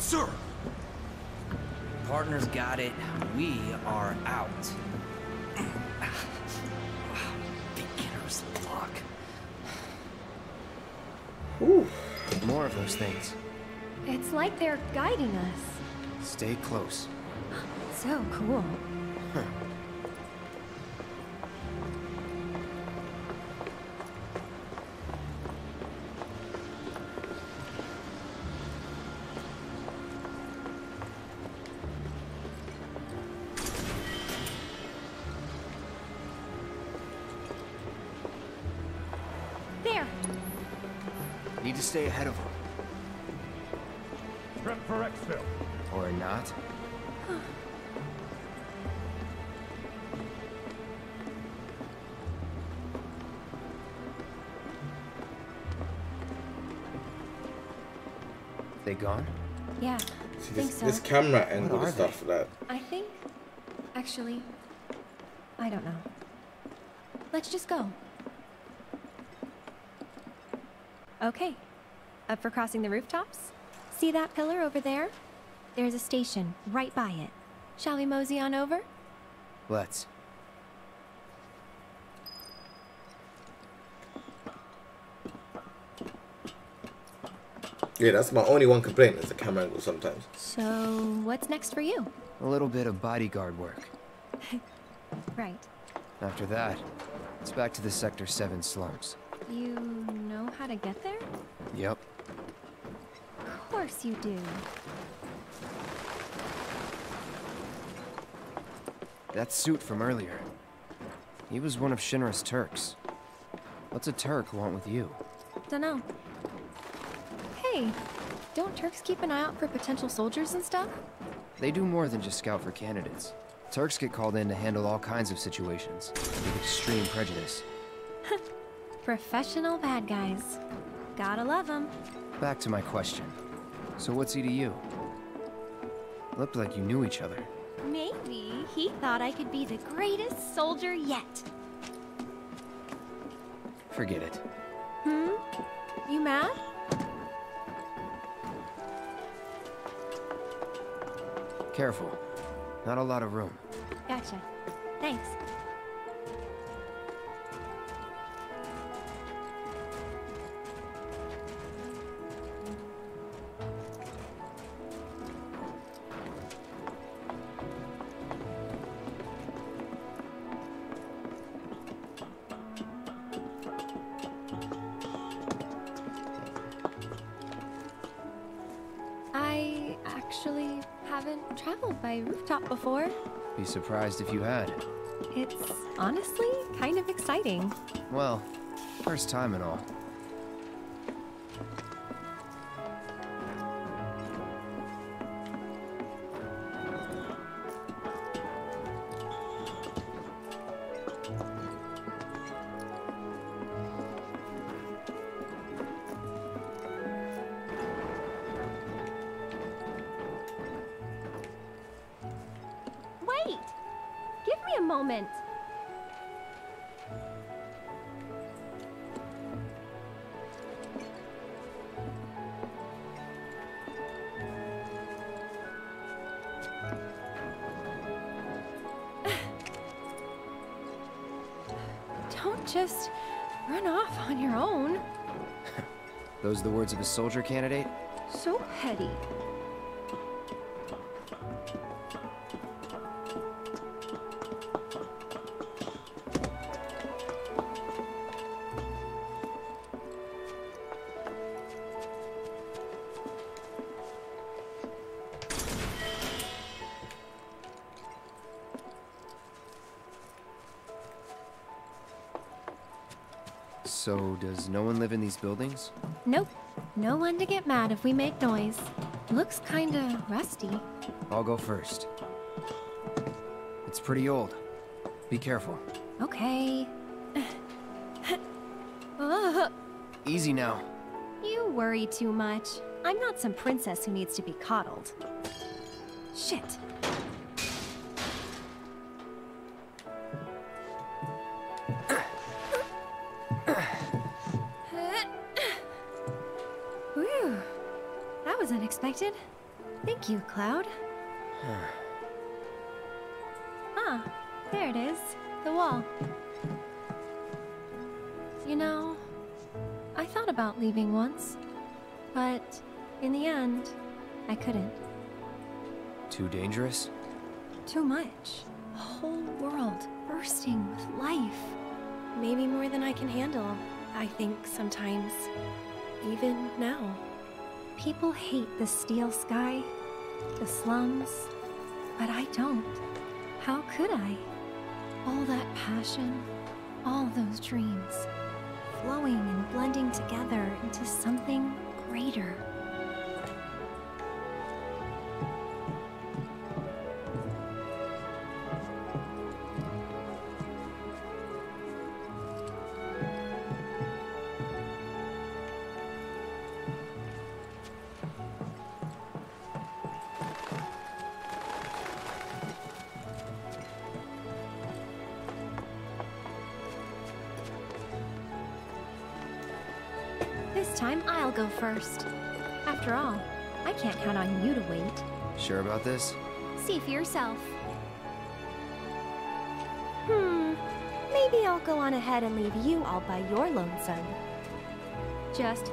Sir! Partners got it. We are out. Beginner's luck. Ooh. More of those things. It's like they're guiding us. Stay close. So cool. There. Stay ahead of them. Prep for exfil. Or not. They gone? Yeah. See, think this, so. this camera angle What and are stuff that I think. Actually, I don't know. Let's just go. Okay. Up for crossing the rooftops? See that pillar over there? There's a station right by it. Shall we mosey on over? Let's. Yeah, that's my only one complaint is the camera angle sometimes. So, what's next for you? A little bit of bodyguard work. Right. After that, it's back to the Sector 7 slums. You know how to get there? Yep. Of course you do. That suit from earlier. He was one of Shinra's Turks. What's a Turk want with you? Dunno. Hey, don't Turks keep an eye out for potential soldiers and stuff? They do more than just scout for candidates. Turks get called in to handle all kinds of situations with extreme prejudice. Professional bad guys. Gotta love them. Back to my question. So what's he to you? Looked like you knew each other. Maybe he thought I could be the greatest soldier yet. Forget it. Hmm? You mad? Careful. Not a lot of room. Gotcha. Thanks. Be surprised if you had. It's honestly kind of exciting. Well, first time and all. Soldier candidate? So petty. So, does no one live in these buildings? Nope. No one to get mad if we make noise. Looks kinda rusty. I'll go first. It's pretty old. Be careful. Okay. Easy now. you worry too much. I'm not some princess who needs to be coddled. Shit. Whew. That was unexpected. Thank you, Cloud. ah, there it is. The wall. You know, I thought about leaving once, but in the end, I couldn't. Too dangerous? Too much. A whole world bursting with life. Maybe more than I can handle, I think sometimes. Even now. People hate the steel sky, the slums, but I don't. How could I? All that passion, all those dreams, flowing and blending together into something greater. I'll go on ahead and leave you all by your lonesome. Just.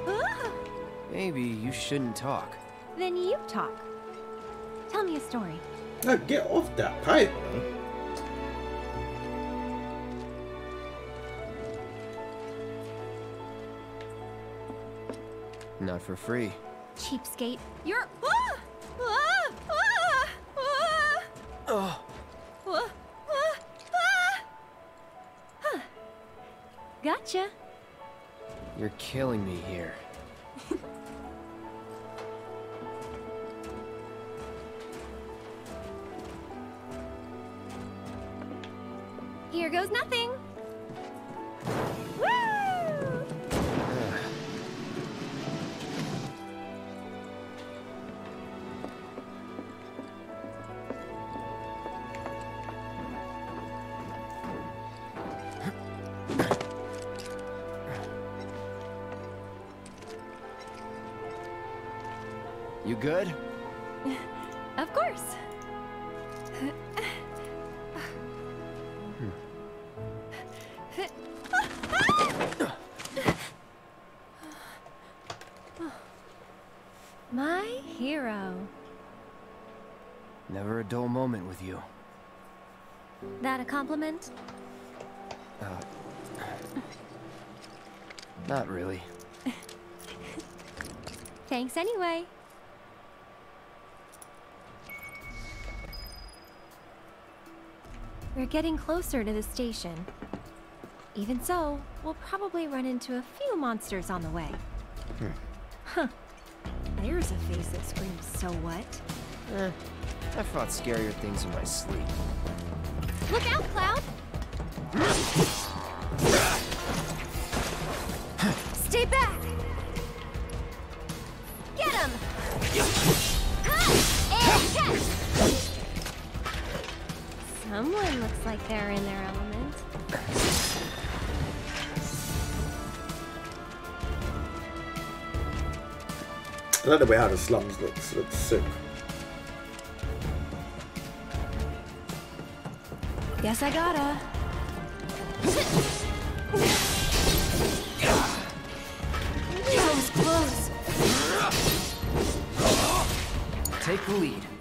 Maybe you shouldn't talk. Then you talk. Tell me a story. Now get off that pipe, man. Not for free. Cheapskate. You're. Killing me here. Compliment? Uh, not really. Thanks anyway. We're getting closer to the station. Even so, we'll probably run into a few monsters on the way. Huh. There's a face that screams, so what? Eh, I fought scarier things in my sleep. Look out, Cloud! Stay back! Get him! Someone looks like they're in their element. I like the way how the slums looks. Looks sick. Guess I gotta. That close. Take the lead.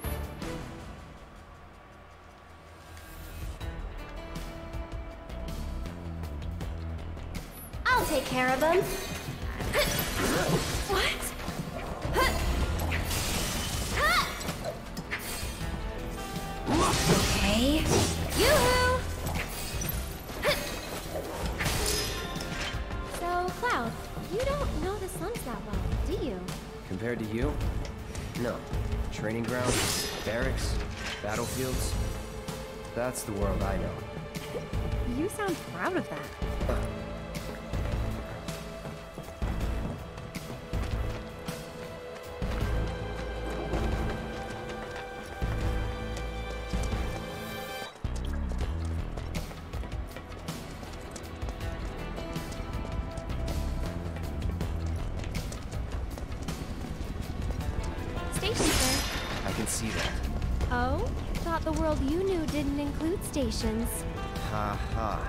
The world you knew didn't include stations. Ha ha.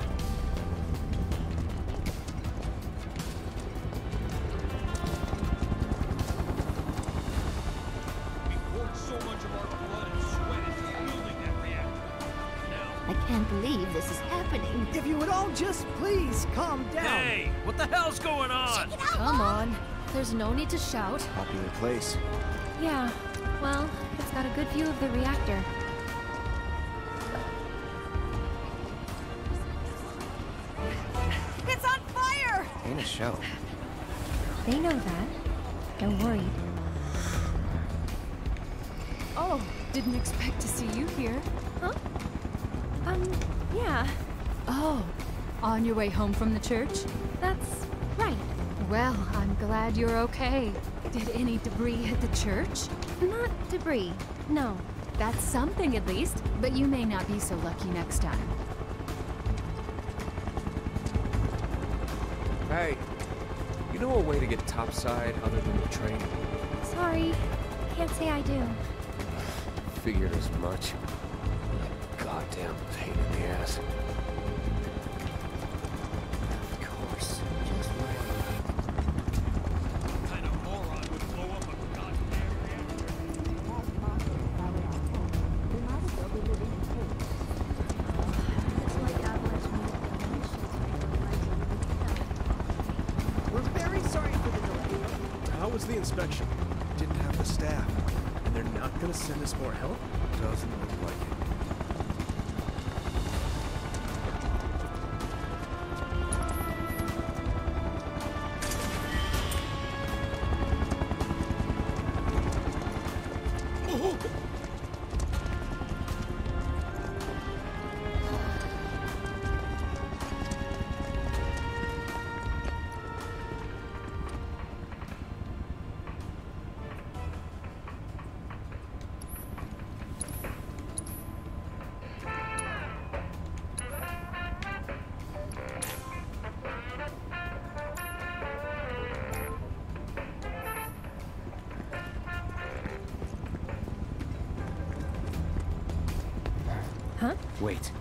We poured so much of our blood and sweat into building that reactor. Now, I can't believe this is happening. If you would all just please calm down. hey, what the hell's going on? Come on. There's no need to shout. Popular place. Yeah, well, it's got a good view of the reactor. Didn't expect to see you here. Huh? Um, yeah, Oh, on your way home from the church? that's right. Well, I'm glad you're okay. Did any debris hit the church? Not debris. No. That's something at least, but you may not be so lucky next time. Hey, you know a way to get topside other than the train? Sorry. Can't say I do. Figured as much. Wait.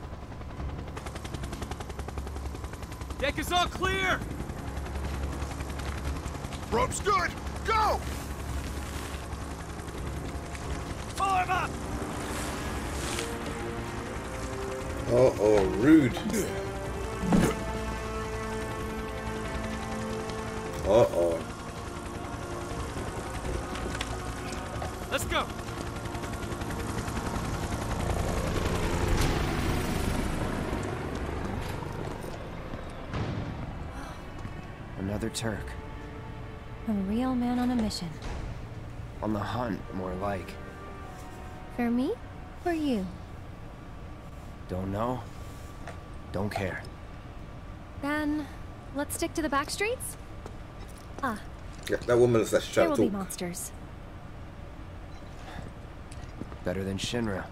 Deck is all clear! Rope's good! Another Turk. A real man on a mission. On the hunt, more like. For me? For you? Don't know. Don't care. Then, let's stick to the back streets? Ah, Yeah, that woman is actually there trying will to be monsters. Better than Shinra.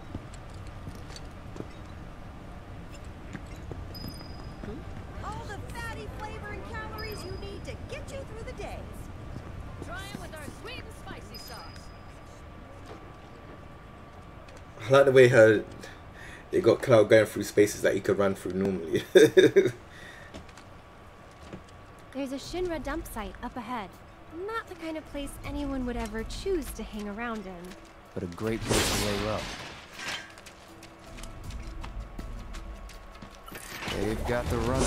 Like the way her they got Cloud going through spaces that he could run through normally. There's a Shinra dump site up ahead. Not the kind of place anyone would ever choose to hang around in. But a great place to lay low. They've got the run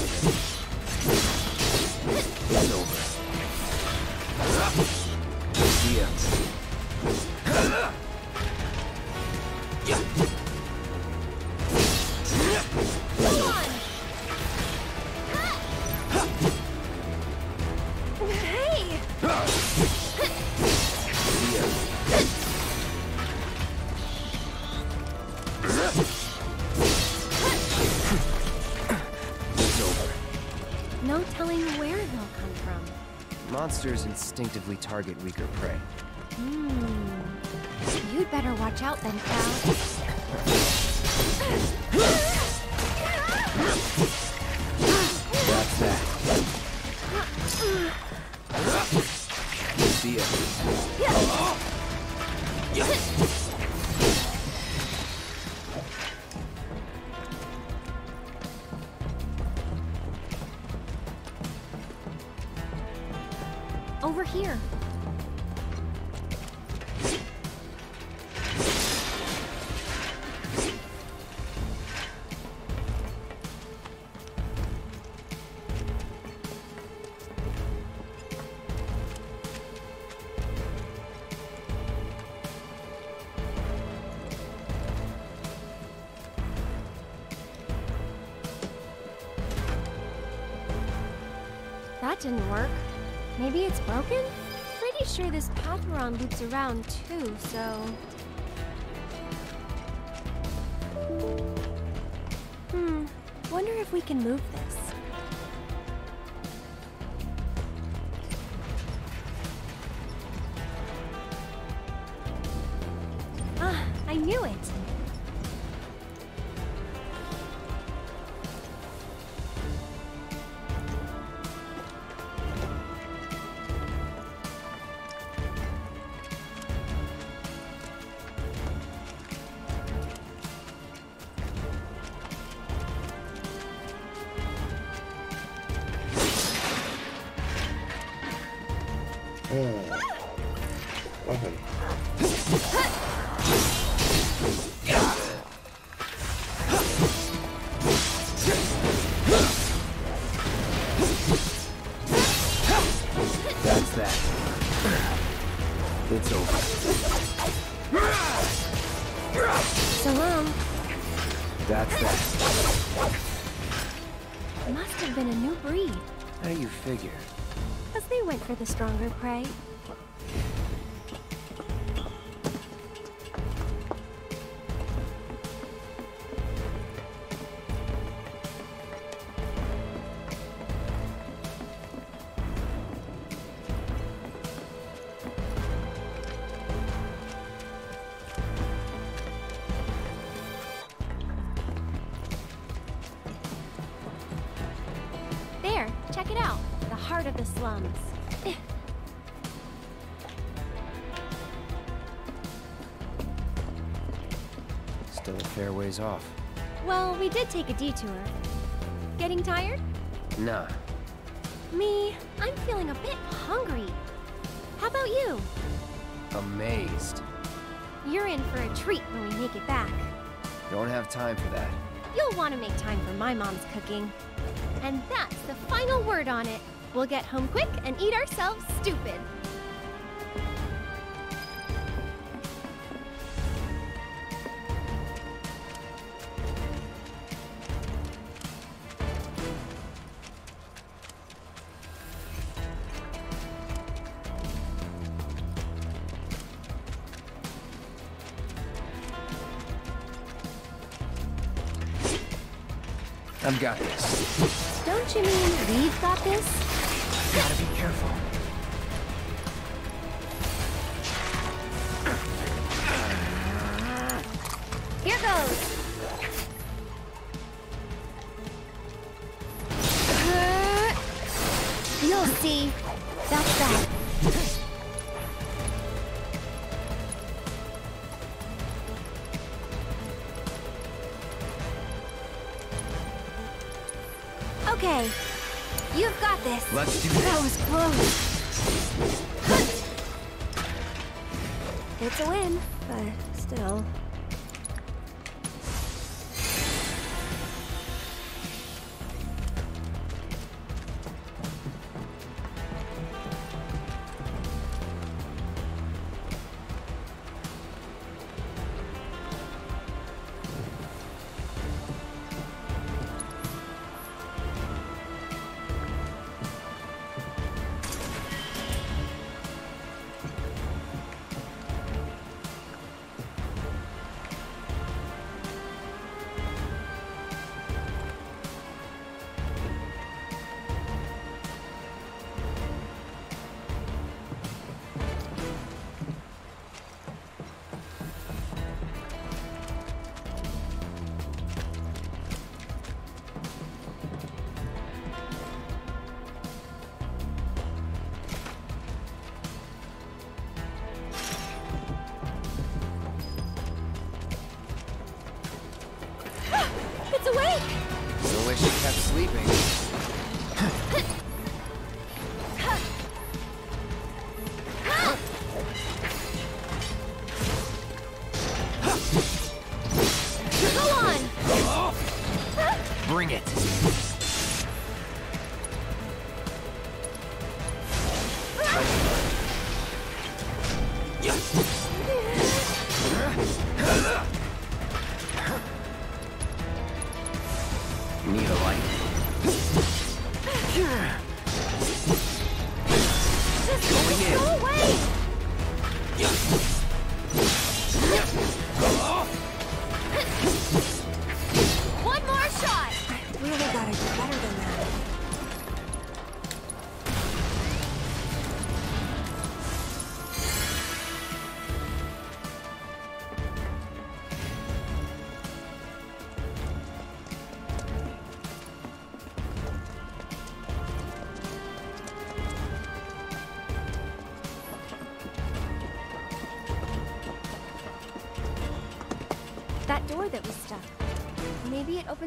No telling where they'll come from. Monsters instinctively target weaker prey. Hmm. You'd better watch out then, Cloud. path loops around too, so. Hmm, wonder if we can move this. Stronger prey. There, check it out. The heart of the slums. Ways off. Well, we did take a detour. Getting tired? Nah, Me, I'm feeling a bit hungry. How about you? amazed. You're in for a treat when we make it back. Don't have time for that. You'll want to make time for my mom's cooking. And that's the final word on it. We'll get home quick and eat ourselves stupid. You mean we've got this? This. Let's do That was close.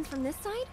Opens from this side?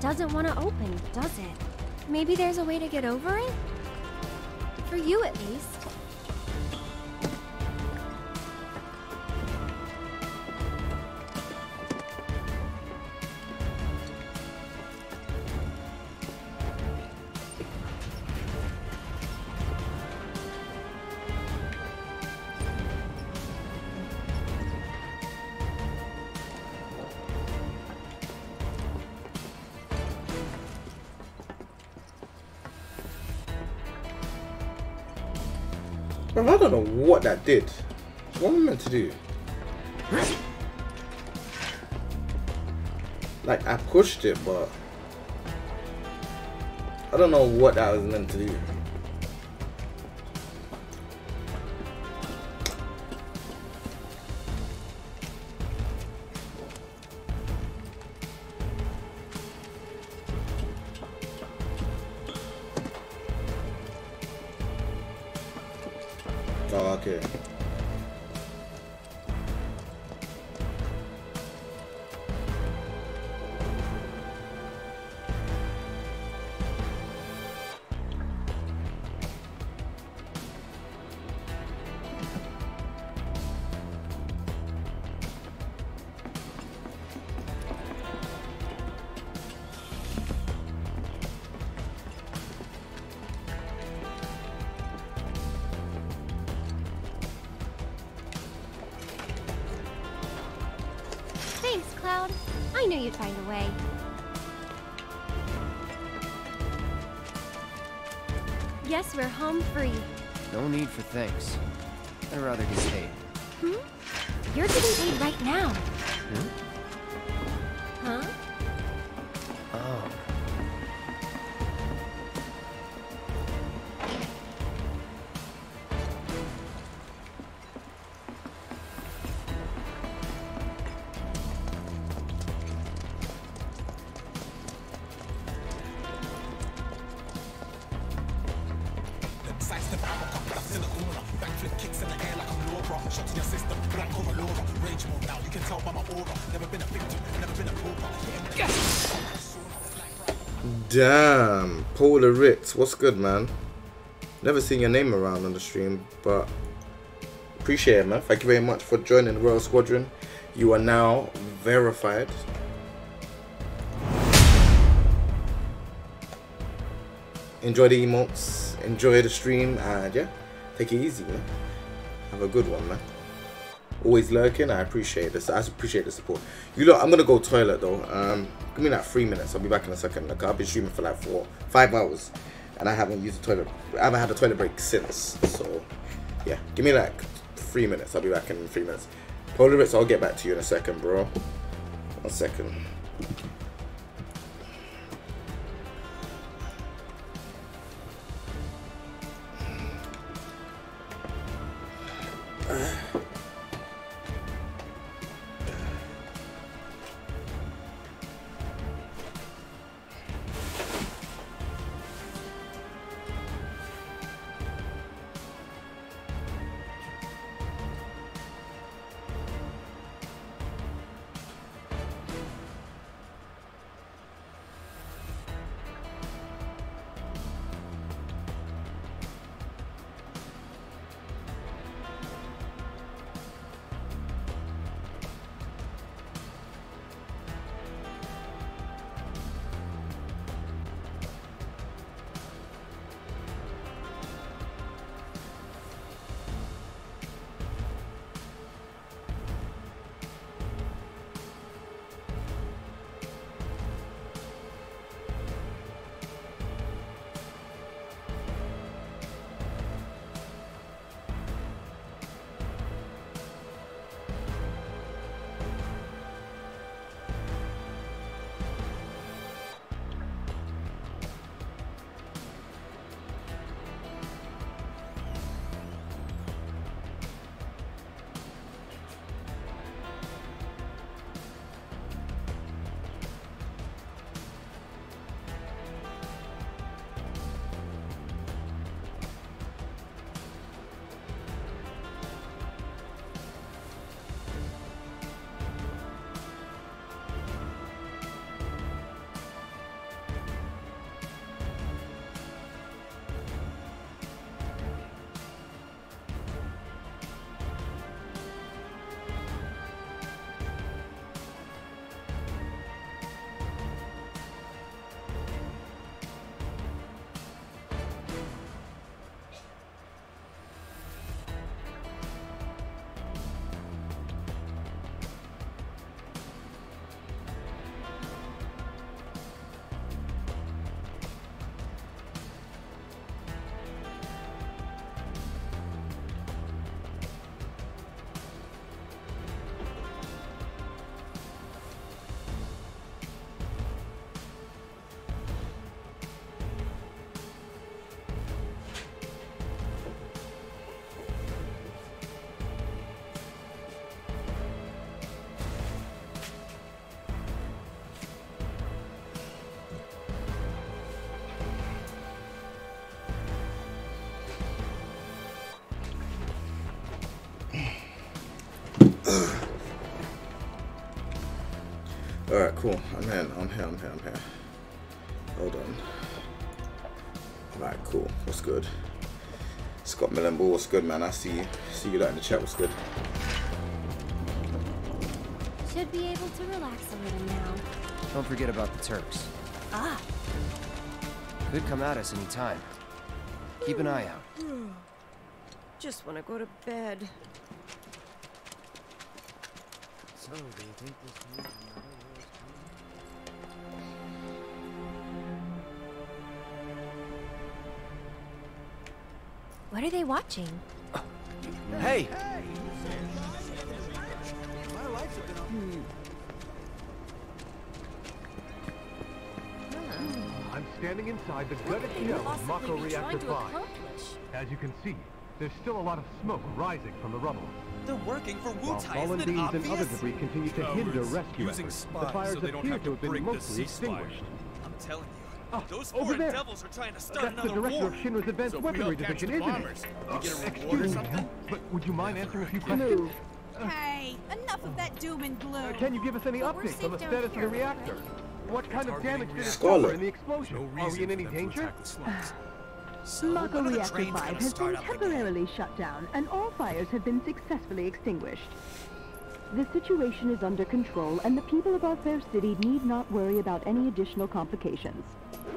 Doesn't want to open, does it? Maybe there's a way to get over it? For you, at least. What that did. What am I meant to do? Like, I pushed it, but... I don't know what that was meant to do. Damn, Polar Ritz, what's good, man? Never seen your name around on the stream, but appreciate it, man. Thank you very much for joining the Royal Squadron. You are now verified. Enjoy the emotes, enjoy the stream, and yeah, take it easy, man. Have a good one, man. Always lurking, I appreciate this. I appreciate the support. You look, I'm gonna go toilet though. Um, give me like three minutes. I'll be back in a second. Like I've been streaming for like four, five hours, and I haven't used the toilet. I haven't had a toilet break since. So, yeah, give me like three minutes. I'll be back in three minutes. Polar Ritz, I'll get back to you in a second, bro. One second. What's good, man? I see you. See you that in the chat, what's good? Should be able to relax a little now. Don't forget about the Turks. Ah, Could come at us any time. Keep an eye out. Just want to go to bed. So, do you think this are they watching? Hey! My lights have been. I'm standing inside the What gutted could shell of Mako Reactor 5. As you can see, there's still a lot of smoke rising from the rubble. They're working for While Wutai, fallen isn't it beams and other obvious? debris continue to hinder rescue using efforts, the fires so they don't appear have to have been mostly extinguished. I'm telling you, Ah, those over foreign there. devils are trying to start That's the another director war. of Shinra's Advanced so Weaponry we don't catch Division, isn't bombers, it? we get a reward or Excuse me, but would you mind answering a few questions? Hey, enough of that doom and gloom. Uh, can you give us any But updates on the safe down status of the here, reactor? What kind of damage did it suffer in the explosion? No Are we in any danger? the slums. So, Mako when are the Reactor 5 has been up again? temporarily shut down, and all fires have been successfully extinguished. The situation is under control, and the people of our fair city need not worry about any additional complications.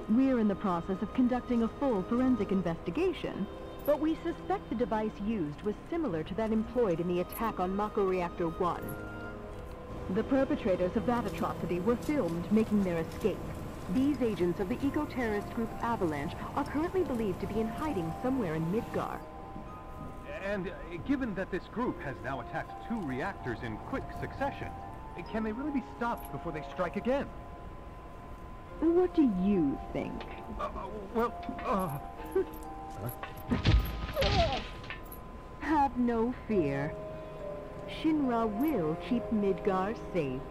We're in the process of conducting a full forensic investigation, but we suspect the device used was similar to that employed in the attack on Mako Reactor 1. The perpetrators of that atrocity were filmed making their escape. These agents of the eco-terrorist group Avalanche are currently believed to be in hiding somewhere in Midgar. And uh, given that this group has now attacked two reactors in quick succession, can they really be stopped before they strike again? What do you think? Uh, well, uh... Have no fear. Shinra will keep Midgar safe.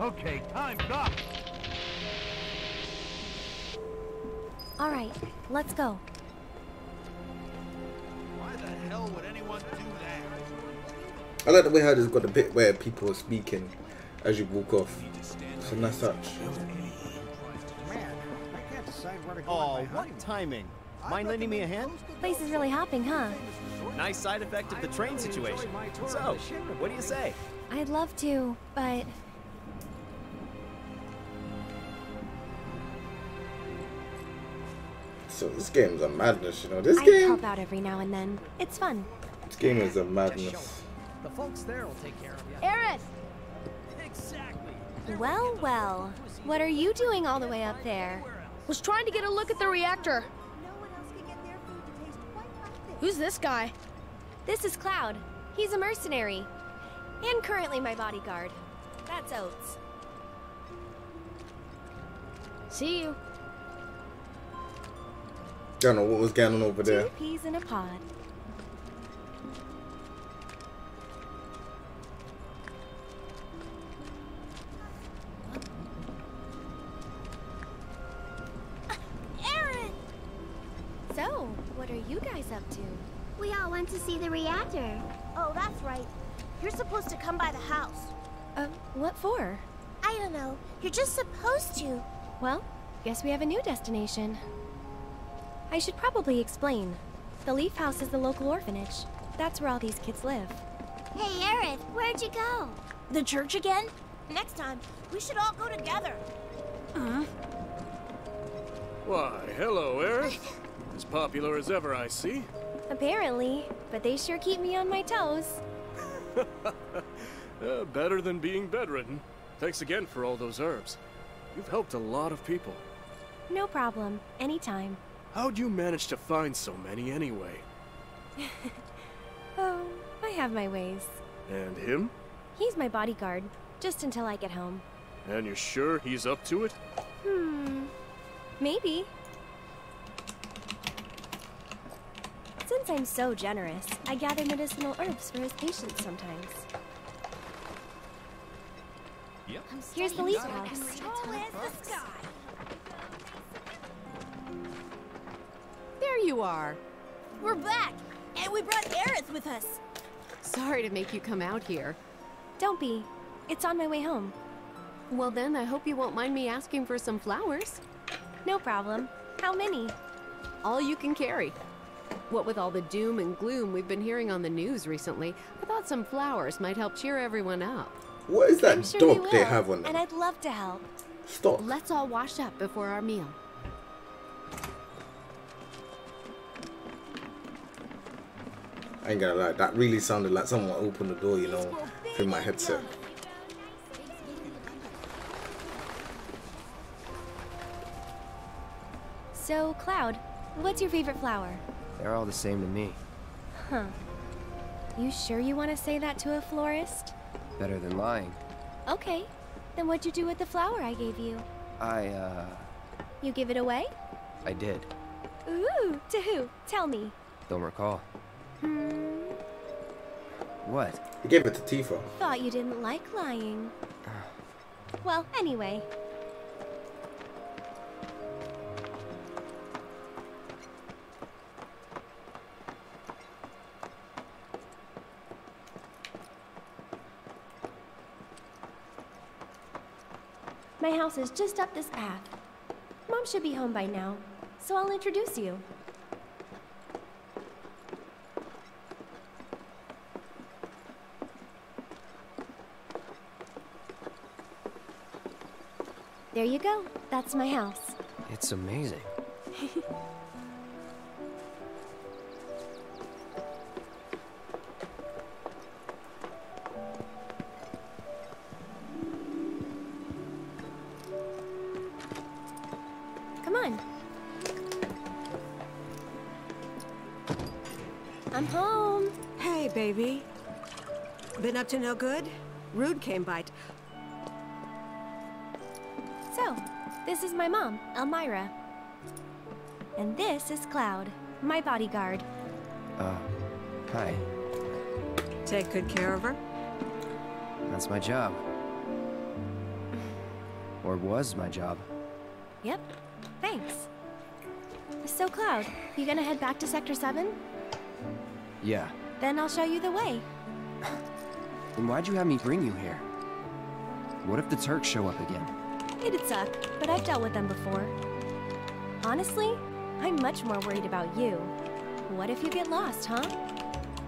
Okay, time's up! All right, let's go. Why the hell would anyone do that? I like the way how there's got a bit where people are speaking as you walk off. It's a nice touch. I can't decide where to go. Oh, what timing. Mind lending me a hand? Place is really hopping, huh? Nice side effect of the train situation. So, what do you say? I'd love to, but So this game's a madness, you know. This I game, help out every now and then. It's fun. this game is a madness. The folks there will take care of you. Aerith! Exactly. Well, well. What are you doing all the way up there? Was trying to get a look at the reactor. No one else can get their food to taste quite like this. Who's this guy? This is Cloud. He's a mercenary. And currently my bodyguard. That's Oates. See you. Don't know what was going on over there. Two peas in a pod. So, what are you guys up to? We all went to see the reactor. Oh, that's right. You're supposed to come by the house. Uh, what for? I don't know. You're just supposed to. Well, guess we have a new destination. I should probably explain. The Leaf House is the local orphanage. That's where all these kids live. Hey, Aerith, where'd you go? The church again? Next time, we should all go together. Uh, Why, hello, Aerith. as popular as ever, I see. apparently, but they sure keep me on my toes. Uh, better than being bedridden. Thanks again for all those herbs. You've helped a lot of people. No problem. Anytime. How'd you manage to find so many anyway? Oh, I have my ways. And him? He's my bodyguard, just until I get home. And you're sure he's up to it? Hmm. Maybe. Since I'm so generous, I gather medicinal herbs for his patients sometimes. Yep. Here's the leaf house. Tall as the sky. There you are. We're back, and And we brought Aerith with us. Sorry to make you come out here. Don't be. It's on my way home. Well then, I hope you won't mind me asking for some flowers. No problem. How many? All you can carry. What with all the doom and gloom we've been hearing on the news recently, I thought some flowers might help cheer everyone up. What is that sure dog they, they have on them? And I'd love to help. Stop. Let's all wash up before our meal. I ain't gonna lie, that really sounded like someone opened the door, you know, through my headset. So, Cloud, what's your favorite flower? They're all the same to me. Huh. You sure you want to say that to a florist? Better than lying. Okay. Then what'd you do with the flower I gave you? I, uh, You give it away? I did. Ooh, to who? Tell me. Don't recall. Hmm. What? He gave it to Tifa. Thought you didn't like lying. Well, anyway. My house is just up this path. Mom should be home by now, so I'll introduce you. There you go. That's my house. It's amazing. up to no good? Rude came by. t- So, this is my mom, Elmyra. And this is Cloud, my bodyguard. Uh, hi. Take good care of her. That's my job. Or was my job. Yep, thanks. So, Cloud, you gonna head back to Sector 7? Yeah. Then I'll show you the way. Then why'd you have me bring you here? What if the Turks show up again? It'd suck, but I've dealt with them before. Honestly, I'm much more worried about you. What if you get lost, huh?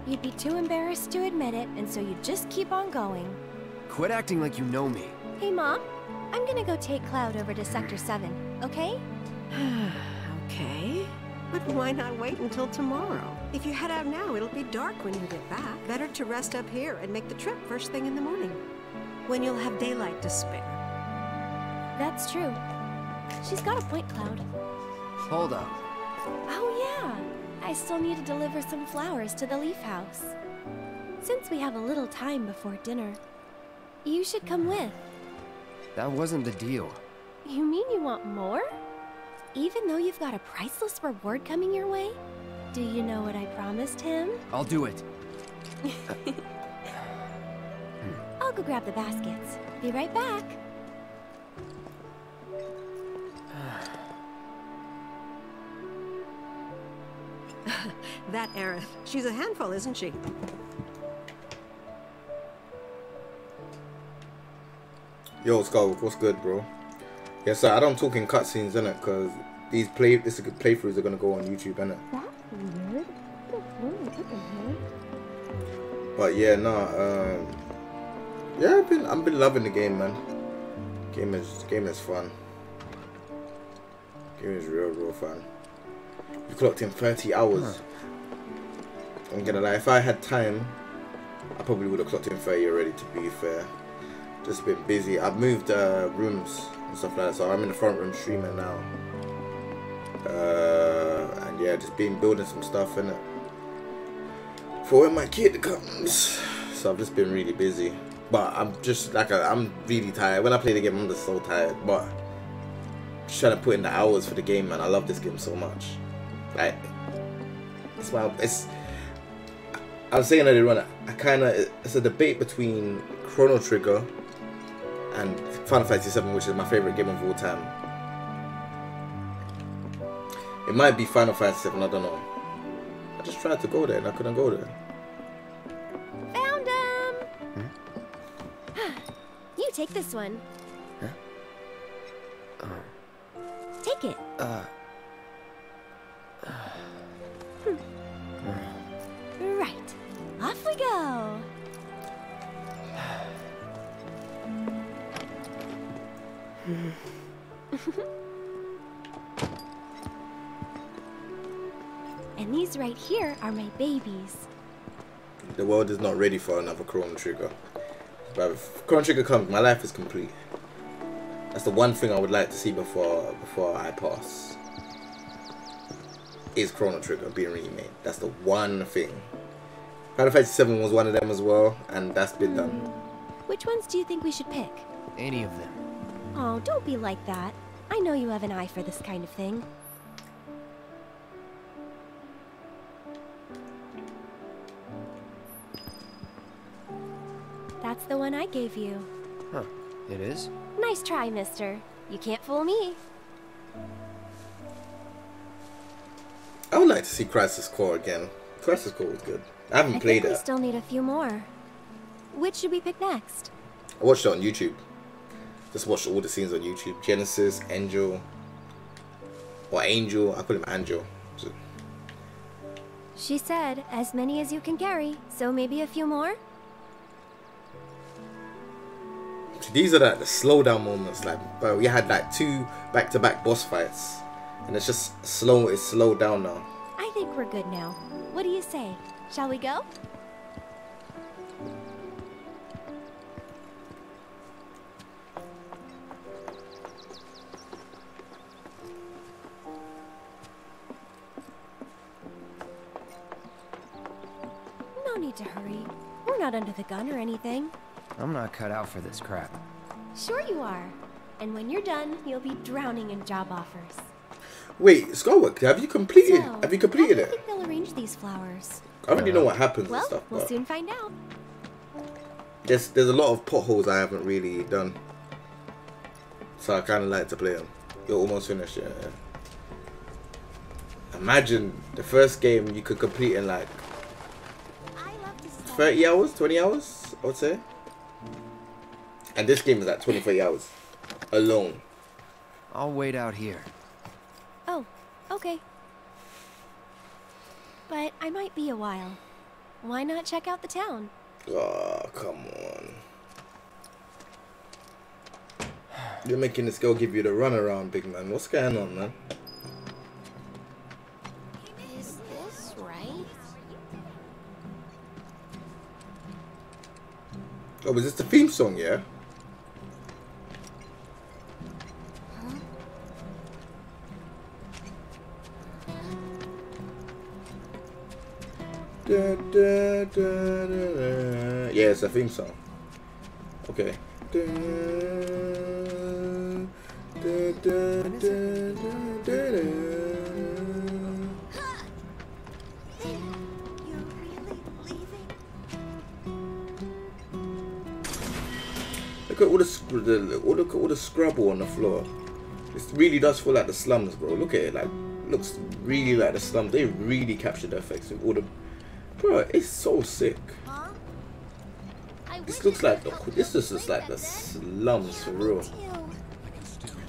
You'd be too embarrassed to admit it, and so you'd just keep on going. Quit acting like you know me. Hey, Mom, I'm gonna go take Cloud over to Sector 7, okay? okay. But why not wait until tomorrow? If you head out now, it'll be dark when you get back. Better to rest up here and make the trip first thing in the morning, when you'll have daylight to spare. That's true. She's got a point, Cloud. Hold up. Oh, yeah. I still need to deliver some flowers to the Leaf House. Since we have a little time before dinner, you should come with. That wasn't the deal. You mean you want more? Even though you've got a priceless reward coming your way? Do you know what I promised him? I'll do it. I'll go grab the baskets. Be right back. That Aerith. She's a handful, isn't she? Yo, Skull, what's good, bro? Yeah, so I don't talk in cutscenes, innit? Because these play this playthroughs are gonna go on YouTube, innit? That's weird. But yeah, no. Um, yeah, I've been I've been loving the game, man. Game is game is fun. Game is real, real fun. You clocked in 30 hours. I'm gonna lie, if I had time, I probably would have clocked in 30 already. To be fair, just been busy. I've moved uh, rooms and stuff like that, so I'm in the front room streaming now. Uh, and yeah, just been building some stuff in it for when my kid comes. So I've just been really busy. But I'm just like i am really tired. When I play the game, I'm just so tired. But just trying to put in the hours for the game, man. I love this game so much. Like it's my it's. I was saying earlier on, I kind of it's a debate between Chrono Trigger and Final Fantasy VII, which is my favorite game of all time. It might be Final Fantasy VII, I don't know. I just tried to go there and I couldn't go there. Found him! you take this one. Take it. Uh. Right. Off we go. and these right here are my babies. The world is not ready for another Chrono Trigger. But if Chrono Trigger comes, my life is complete. That's the one thing I would like to see before before I pass. Is Chrono Trigger being remade? That's the one thing. Final Fantasy 7 was one of them as well, and that's been done. Hmm. Which ones do you think we should pick? Any of them. Oh, don't be like that. I know you have an eye for this kind of thing. One I gave you. Huh. It is? Nice try, mister. You can't fool me. I would like to see Crisis Core again. Crisis Core was good. I haven't I played think we it. still need a few more. Which should we pick next? I watched it on YouTube. Just watched all the scenes on YouTube. Genesis, Angel, or Angel. I call him Angel. So- She said, as many as you can carry, so maybe a few more? These are the slow down moments. Like, bro, we had like two back to back boss fights, and it's just slow. It's slowed down now. I think we're good now. What do you say? Shall we go? No need to hurry. We're not under the gun or anything. I'm not cut out for this crap. Sure you are. And when you're done, you'll be drowning in job offers. Wait, Skullwork, have you completed? So, have you completed it? I it? think they'll arrange these flowers. I already know what happens Well, and stuff, we'll but soon find out. there's there's a lot of potholes I haven't really done, so I kind of like to play them. You're almost finished, yeah. yeah. Imagine the first game you could complete in like 30 hours, 20 hours, I would say. And this game is at 20, 30 hours alone. I'll wait out here. Oh, okay. But I might be a while. Why not check out the town? Oh, come on. You're making this girl give you the runaround, big man. What's going on, man? Is this right? Oh, was this the theme song, yeah? Da, da, da, it's a theme song. Okay. Look at all the, look at all the scrubble on the floor. It really does feel like the slums, bro. Look at it, like looks really like the slums. They really captured the effects with all the, bro. It's so sick. This looks like the, this just looks like the slums for real.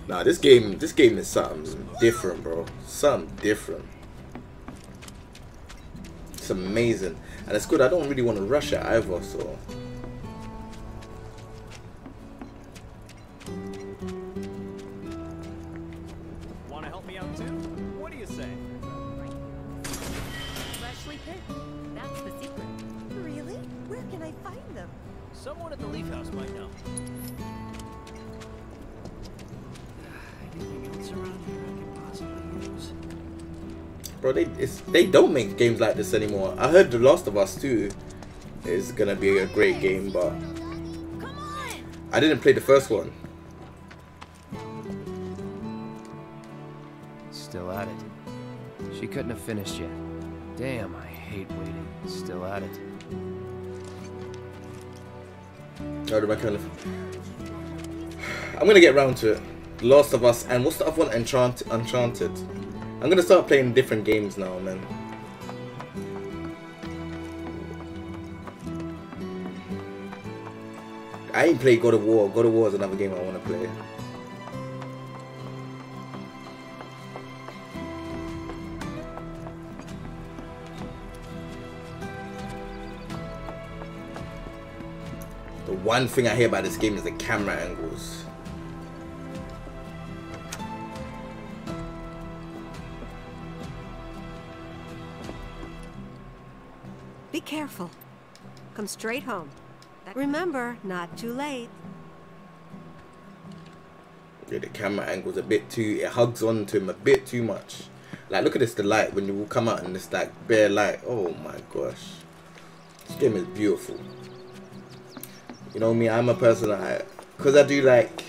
Nah, this game, this game is something different, bro. Something different. It's amazing, and it's good. I don't really want to rush it either, so. Someone at the Leaf House might know. Anything else around here I can possibly use? Bro, they it's, they don't make games like this anymore. I heard The Last of Us 2 is gonna be a great game, but I didn't play the first one. Still at it. She couldn't have finished yet. Damn, I hate waiting. Still at it. The I'm gonna get round to it. Last of Us, and what's the other one? Enchant Enchanted. I'm gonna start playing different games now, man. I ain't played God of War. God of War is another game I want to play. The one thing I hear about this game is the camera angles. Be careful. Come straight home. Remember, not too late. Yeah, the camera angle's a bit too. It hugs onto him a bit too much. Like, look at this, the light when you will come out and it's like bare light. Oh my gosh, this game is beautiful. You know me, I'm a person I, cause I do like,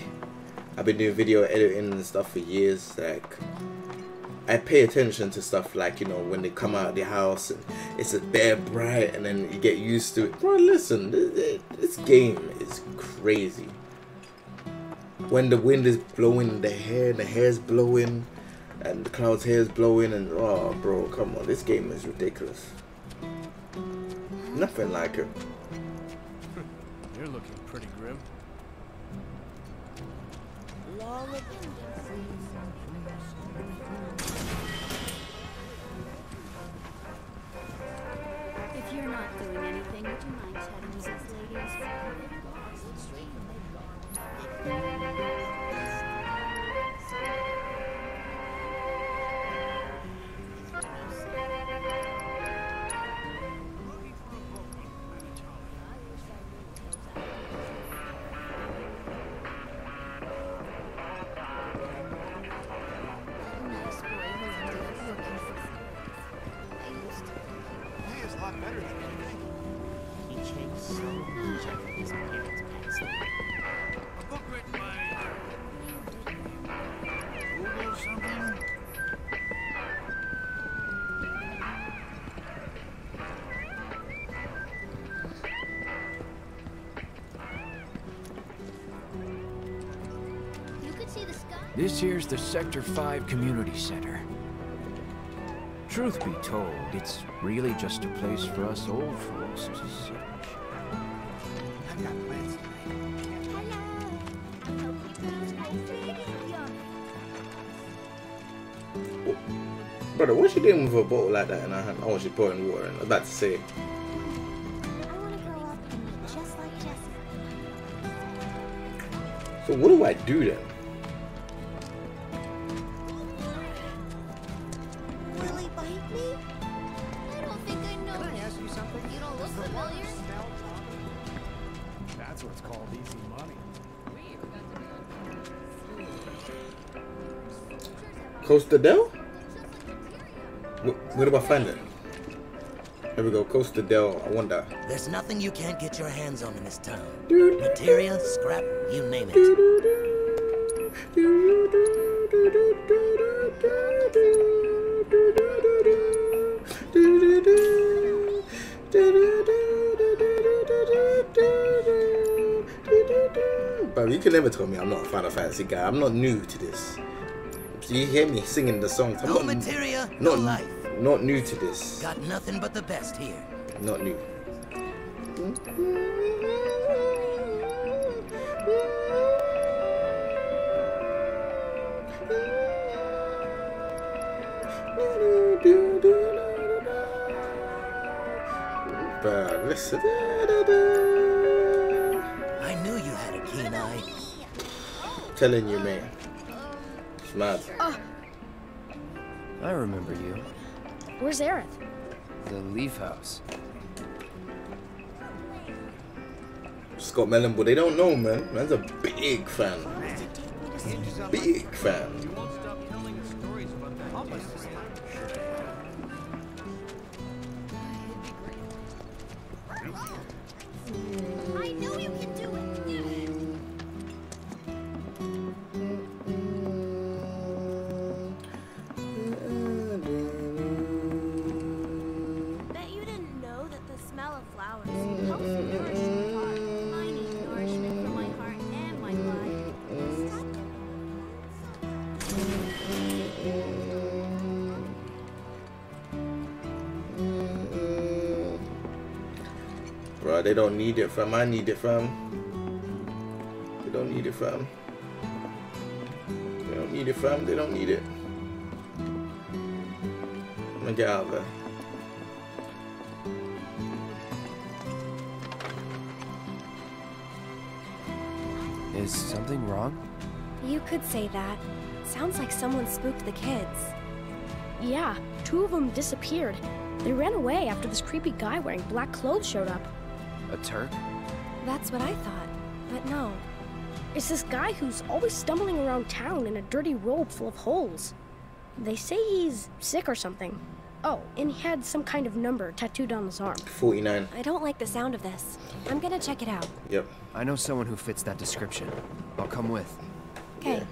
I've been doing video editing and stuff for years. Like, I pay attention to stuff like you know when they come out of the house and it's a bare bright and then you get used to it. Bro, listen, this, game is crazy. When the wind is blowing the hair, the hair's blowing, and the cloud's hair is blowing, and oh, bro, come on, this game is ridiculous. Nothing like it. You're looking pretty grim. If you're not doing anything, here's the Sector 5 Community Center. Truth be told, it's really just a place for us old folks to sit. I've got plans Brother, what's she doing with a bottle like that in her hand? Oh, she's pouring water in. I was about to say. Just like Jessica. So what do I do then? Del? Where do I find it? Here we go, Costa Del. I wonder. There's nothing you can't get your hands on in this town. Materia, scrap, you name it. But you can never tell me I'm not a Final Fantasy guy. I'm not new to this. You hear me singing the songs. I'm No not, materia, no not, life. not new to this. Got nothing but the best here. Not new. But listen. I knew you had a keen eye. Telling you, man. It's mad. Ah. I remember you. Where's Aerith? The Leaf House. Scott Melon, but they don't know, man. Man's a big fan. Big fan. They don't need it, from. I need it, fam. don't need it, fam. They don't need it, from. They don't need it. I'm gonna get out of there. Is something wrong? You could say that. Sounds like someone spooked the kids. Yeah, two of them disappeared. They ran away after this creepy guy wearing black clothes showed up. A Turk? That's what I thought. But no. It's this guy who's always stumbling around town in a dirty robe full of holes. They say he's sick or something. Oh, and he had some kind of number tattooed on his arm. 49. I don't like the sound of this. I'm gonna check it out. Yep. I know someone who fits that description. I'll come with. Okay.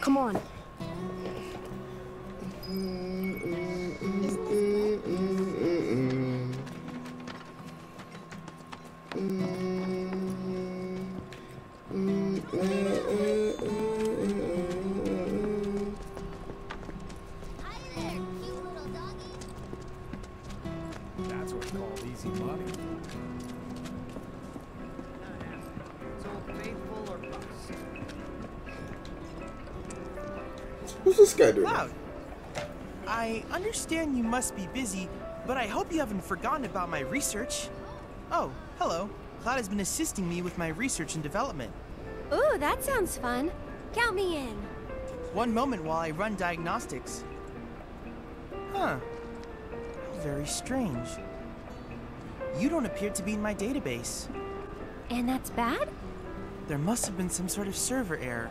Come on. That's busy, but I hope you haven't forgotten about my research. Oh, hello. Cloud has been assisting me with my research and development. Ooh, that sounds fun. Count me in. One moment while I run diagnostics. Huh. How very strange. You don't appear to be in my database. And that's bad? There must have been some sort of server error.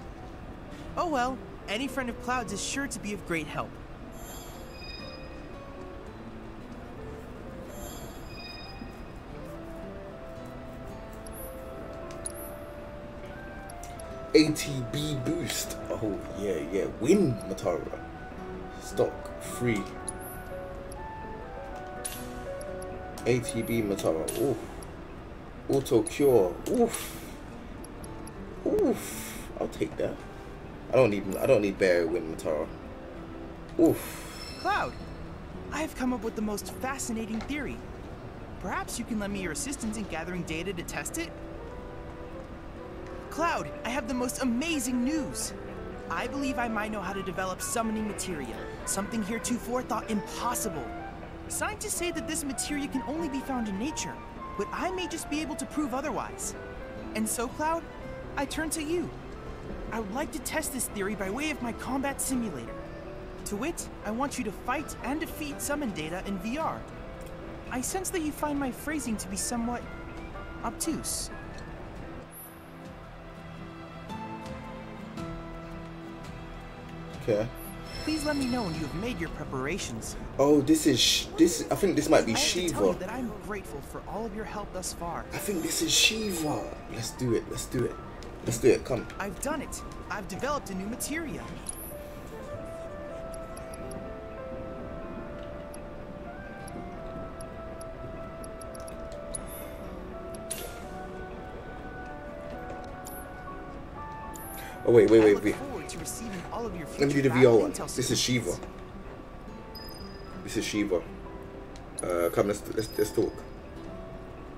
Oh well, any friend of Cloud's is sure to be of great help. ATB boost. Oh yeah, yeah. Win Matara. Stock free. ATB Matara. Oof. Auto cure. Oof. Oof. I'll take that. I don't need I don't need Barry Win Matara. Oof. Cloud, I have come up with the most fascinating theory. Perhaps you can lend me your assistance in gathering data to test it? Cloud, I have the most amazing news. I believe I might know how to develop summoning materia, something heretofore thought impossible. Scientists say that this materia can only be found in nature, but I may just be able to prove otherwise. And so, Cloud, I turn to you. I would like to test this theory by way of my combat simulator. To wit, I want you to fight and defeat summon data in VR. I sense that you find my phrasing to be somewhat obtuse. Okay. Please let me know when you have made your preparations. Oh, this is this. I think this might be I have to tell you Shiva. that I'm grateful for all of your help thus far. I think this is Shiva. Let's do it. Let's do it. Let's do it. Come. I've done it. I've developed a new materia. Oh wait, wait, wait, wait. Forward to receiving all of your Let me do the battle VR one. intel This is Shiva. This is Shiva. Uh, come, let's let's, let's talk.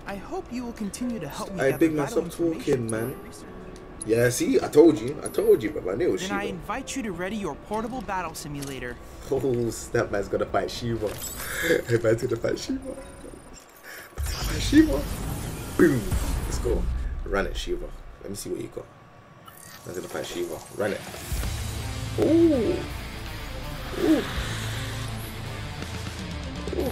I hope you will continue to help me I big man, stop talking, man. Yeah, see, I told you, I told you, but I knew it was Then Shiva. I invite you to ready your portable battle simulator. Oh, that man's gonna fight Shiva. that man's gonna fight Shiva. Fight Shiva. Boom. Let's go. Run it, Shiva. Let me see what you got. I'm gonna fight Shiva. Run it. Ooh. Ooh. Ooh.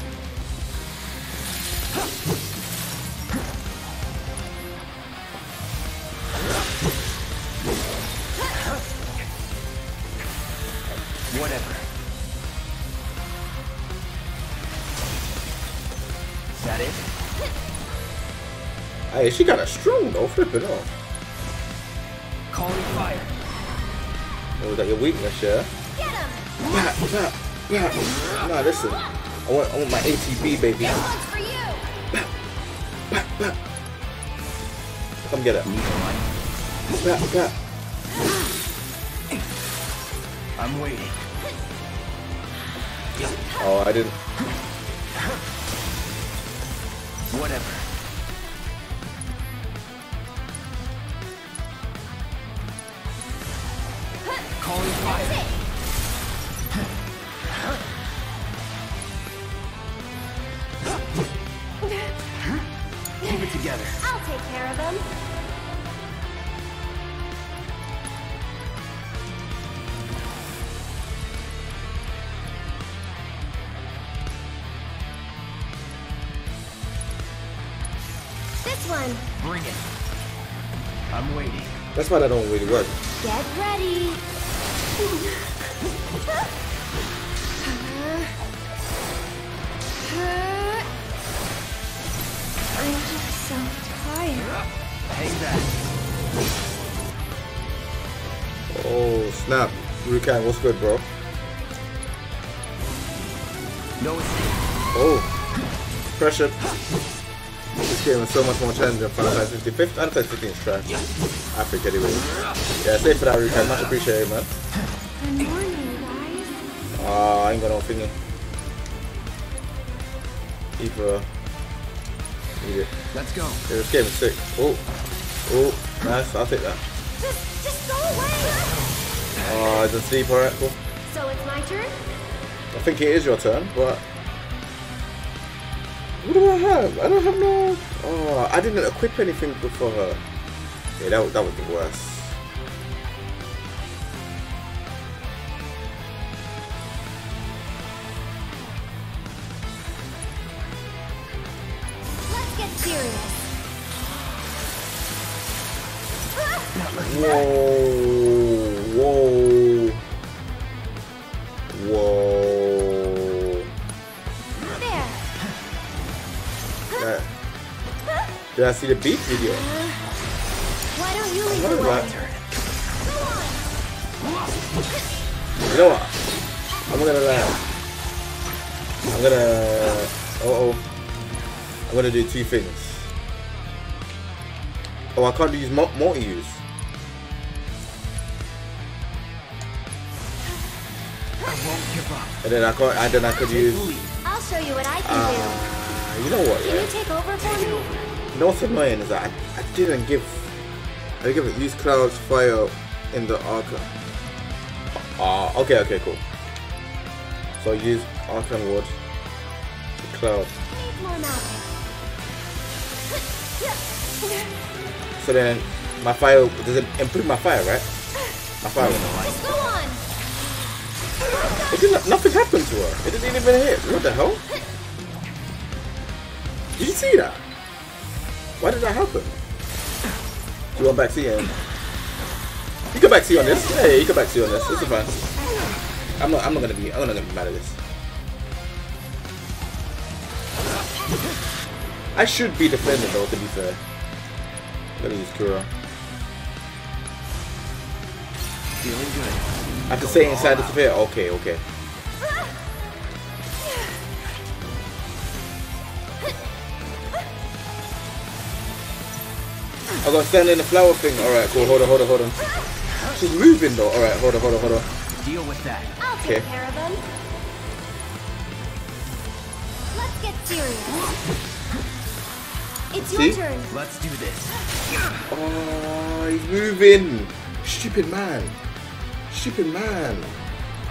Whatever. Is that it? Hey, she got a strong though. it off. Calling fire. Oh, is that your weakness, yeah? Get him! Bah, bah, bah. Nah, listen. I want, I want my ATB, baby. This one's for you! Come get it. Bah, bah. I'm waiting. Oh, I didn't. Whatever. Calling fire. Keep it together. I'll take care of them. This one. Bring it. I'm waiting. That's why that don't really work. Get ready. Tired. Hang back. Oh snap. Rukan, what's good, bro? No escape. Oh. Pressure. This game is so much more challenging than Final Fantasy 50. Fifth- Final Fantasy 15 is trash. I think anyway. Yeah, save for that Rukan. Much appreciated, man. Good morning, guys. Ah, I ain't got no thingy. Either. Need it. Let's go. Yeah, this game is sick. Oh. Oh, nice. I'll take that. Just, just go away. Oh, it's asleep. Alright, cool. So it's my turn. I think it is your turn, but. What do I have? I don't have no. Oh, I didn't equip anything before her. Yeah, that, that was the worst. Did I see the beat video? Why don't you lead What the is way? that? You know what? I'm gonna land. I'm gonna. Oh oh. I'm gonna do two things. Oh, I can't use mul- multi use. I won't give up. And then I can't. And then I could use. I'll show you what I can Uh, you know what? Can Yeah. you take over for me? You know what's annoying is that I, I didn't give. I didn't give use clouds fire in the arca. Ah, okay, okay, cool. So use arcane ward, the cloud. Need more magic. So then my fire does it improve my fire, right? My fire. Just go on. It didn't. Nothing happened to her. It didn't even hit. What the hell? Did you see that? Why did that happen? You want back C and you go back C on this. Yeah, you go back C on this. This is fine. I'm not. I'm not gonna be. I'm not gonna be mad at this. I should be defending though. To be fair, I'm gonna use Cura. Feeling good. I have to say inside the sphere. Okay, okay. I'm gonna stand in the flower thing. Alright, cool. Hold on, hold on, hold on. She's moving though. Alright, hold on, hold on, hold on. Deal with that. I'll take Okay. care of them. Let's get serious. It's your See? turn. Let's do this. Oh, he's moving. Stupid man. Stupid man.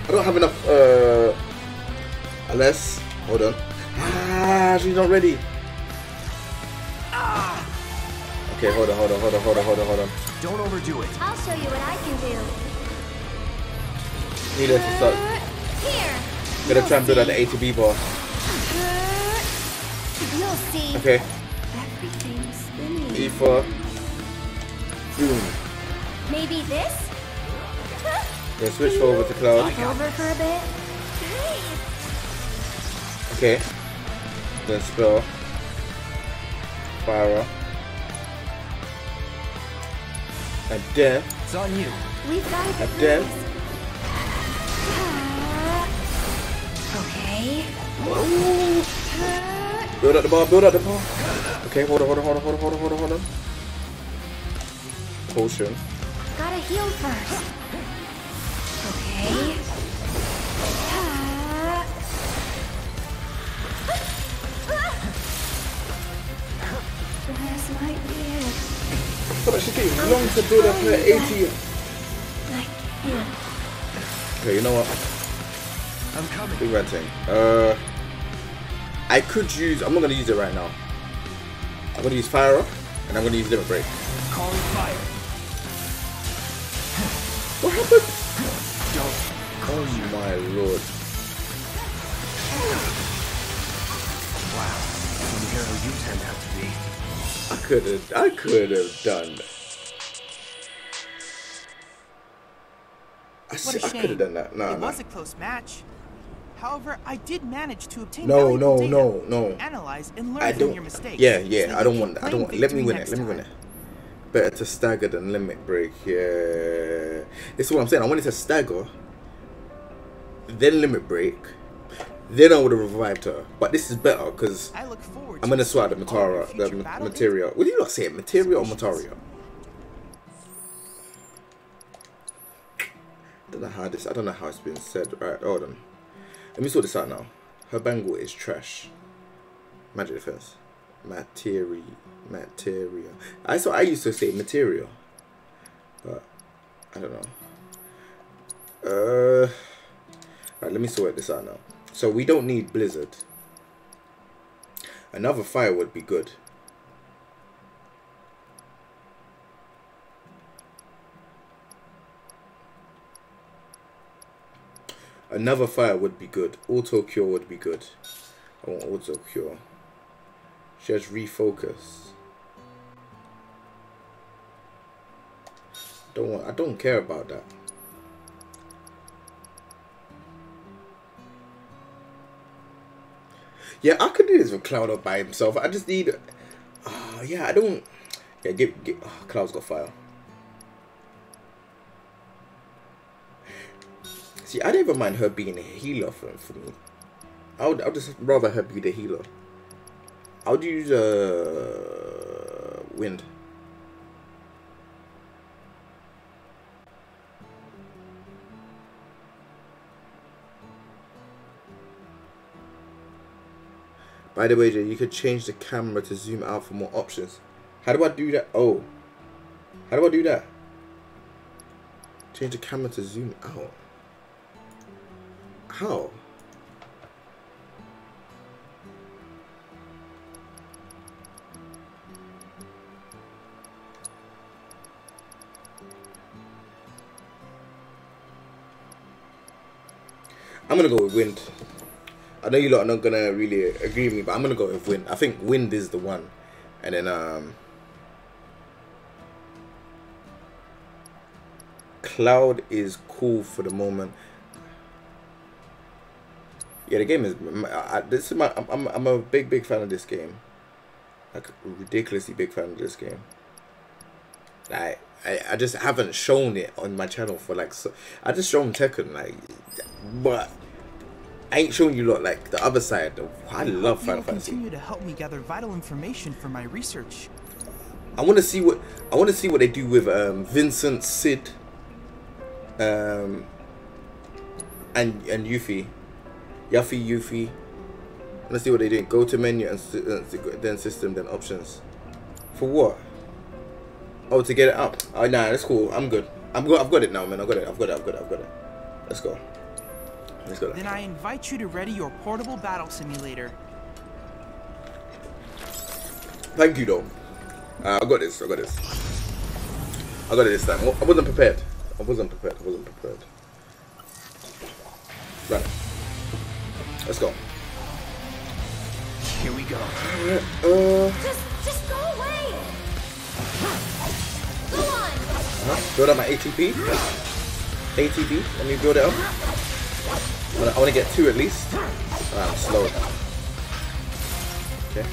I don't have enough, uh, unless, hold on. Ah, she's not ready. Okay, hold on, hold on, hold on, hold on, hold on, hold on. Don't overdo it. I'll show you what I can do. Need her to start. Here. Gonna try and build out the ATB bar. You'll see. Okay. Everything's spinning. E for boom. Maybe this? Then switch over to cloud. Take over for a bit. Okay. Then spell. Fire. And then, It's on you. We've got to get and through then, this. Okay. build up the bar, build up the bar. Okay, hold on, hold on, hold on, hold on, hold on, hold on, hold on. Potion. Gotta heal first. Okay. This might be it. But she takes long to build up her 80. Okay, you know what? I'm coming. Big red thing. Uh, I could use. I'm not gonna use it right now. I'm gonna use fire up, and I'm gonna use limit break. Calling fire. What happened? Oh my lord. Wow. Some hero you turned out to be. I could have. I could have done. that. I, What see, a I could have done that. No, it nah. was a close match. However, I did manage to obtain No, no, data, no, no. analyze and learn I from don't. your mistakes. Yeah, yeah. that I don't want. I don't want. Let me win it. Let me win it. Better to stagger than limit break. Yeah. This is what I'm saying. I wanted to stagger, then limit break, then I would have revived her. But this is better because I look forward I'm gonna swap the seeing all your Matara, the future ma- battle material. What do you not say? it? Material or Mataria? I don't know how this. I don't know how it's been said. Right, hold on. Let me sort this out now. Her bangle is trash. Magic defense. Materia. Materia. I saw. I used to say material, but I don't know. Uh. Right, let me sort this out now. So we don't need blizzard. Another fire would be good. Another fire would be good. Auto cure would be good. I want auto cure. Just refocus. Don't want. I don't care about that. Yeah, I could do this with Cloud up by himself. I just need. Oh, yeah, I don't. Yeah, get get. Oh, Cloud's got fire. See, I don't even mind her being a healer for, for me. I would, I would just rather her be the healer. I would use uh, wind. By the way, you could change the camera to zoom out for more options. How do I do that? Oh. How do I do that? Change the camera to zoom out. How? I'm gonna go with wind. I know you lot are not gonna really agree with me, but I'm gonna go with wind. I think wind is the one, and then um, cloud is cool for the moment. Yeah, the game is. I, this is my. I'm, I'm. I'm a big, big fan of this game. Like ridiculously big fan of this game. Like I, I just haven't shown it on my channel for like. So, I just shown Tekken like, but I ain't showing you lot like the other side. Of, I love You Final Fantasy. continue to help me gather vital information for my research. I want to see what I want to see what they do with um, Vincent, Sid, um, and and Yuffie, Yuffie, Yuffie. Let's see what they do. Go to menu and s- uh, then system then options. For what? Oh, to get it up. Oh, nah, that's cool. I'm good. I'm good. I've got it now, man. I've got it. I've got it. I've got it. I've got it. Let's go. Let's go. Then I invite you to ready your portable battle simulator. Thank you, though. Uh, I got this. I got this. I got it this time. I wasn't prepared. I wasn't prepared. I wasn't prepared. Right. Let's go. Here we go. Uh, Just, just go away. Go on. uh, build up my ATB. ATB. Let me build it up. I wanna- I want to get two at least. Ah, I'm slow. Okay.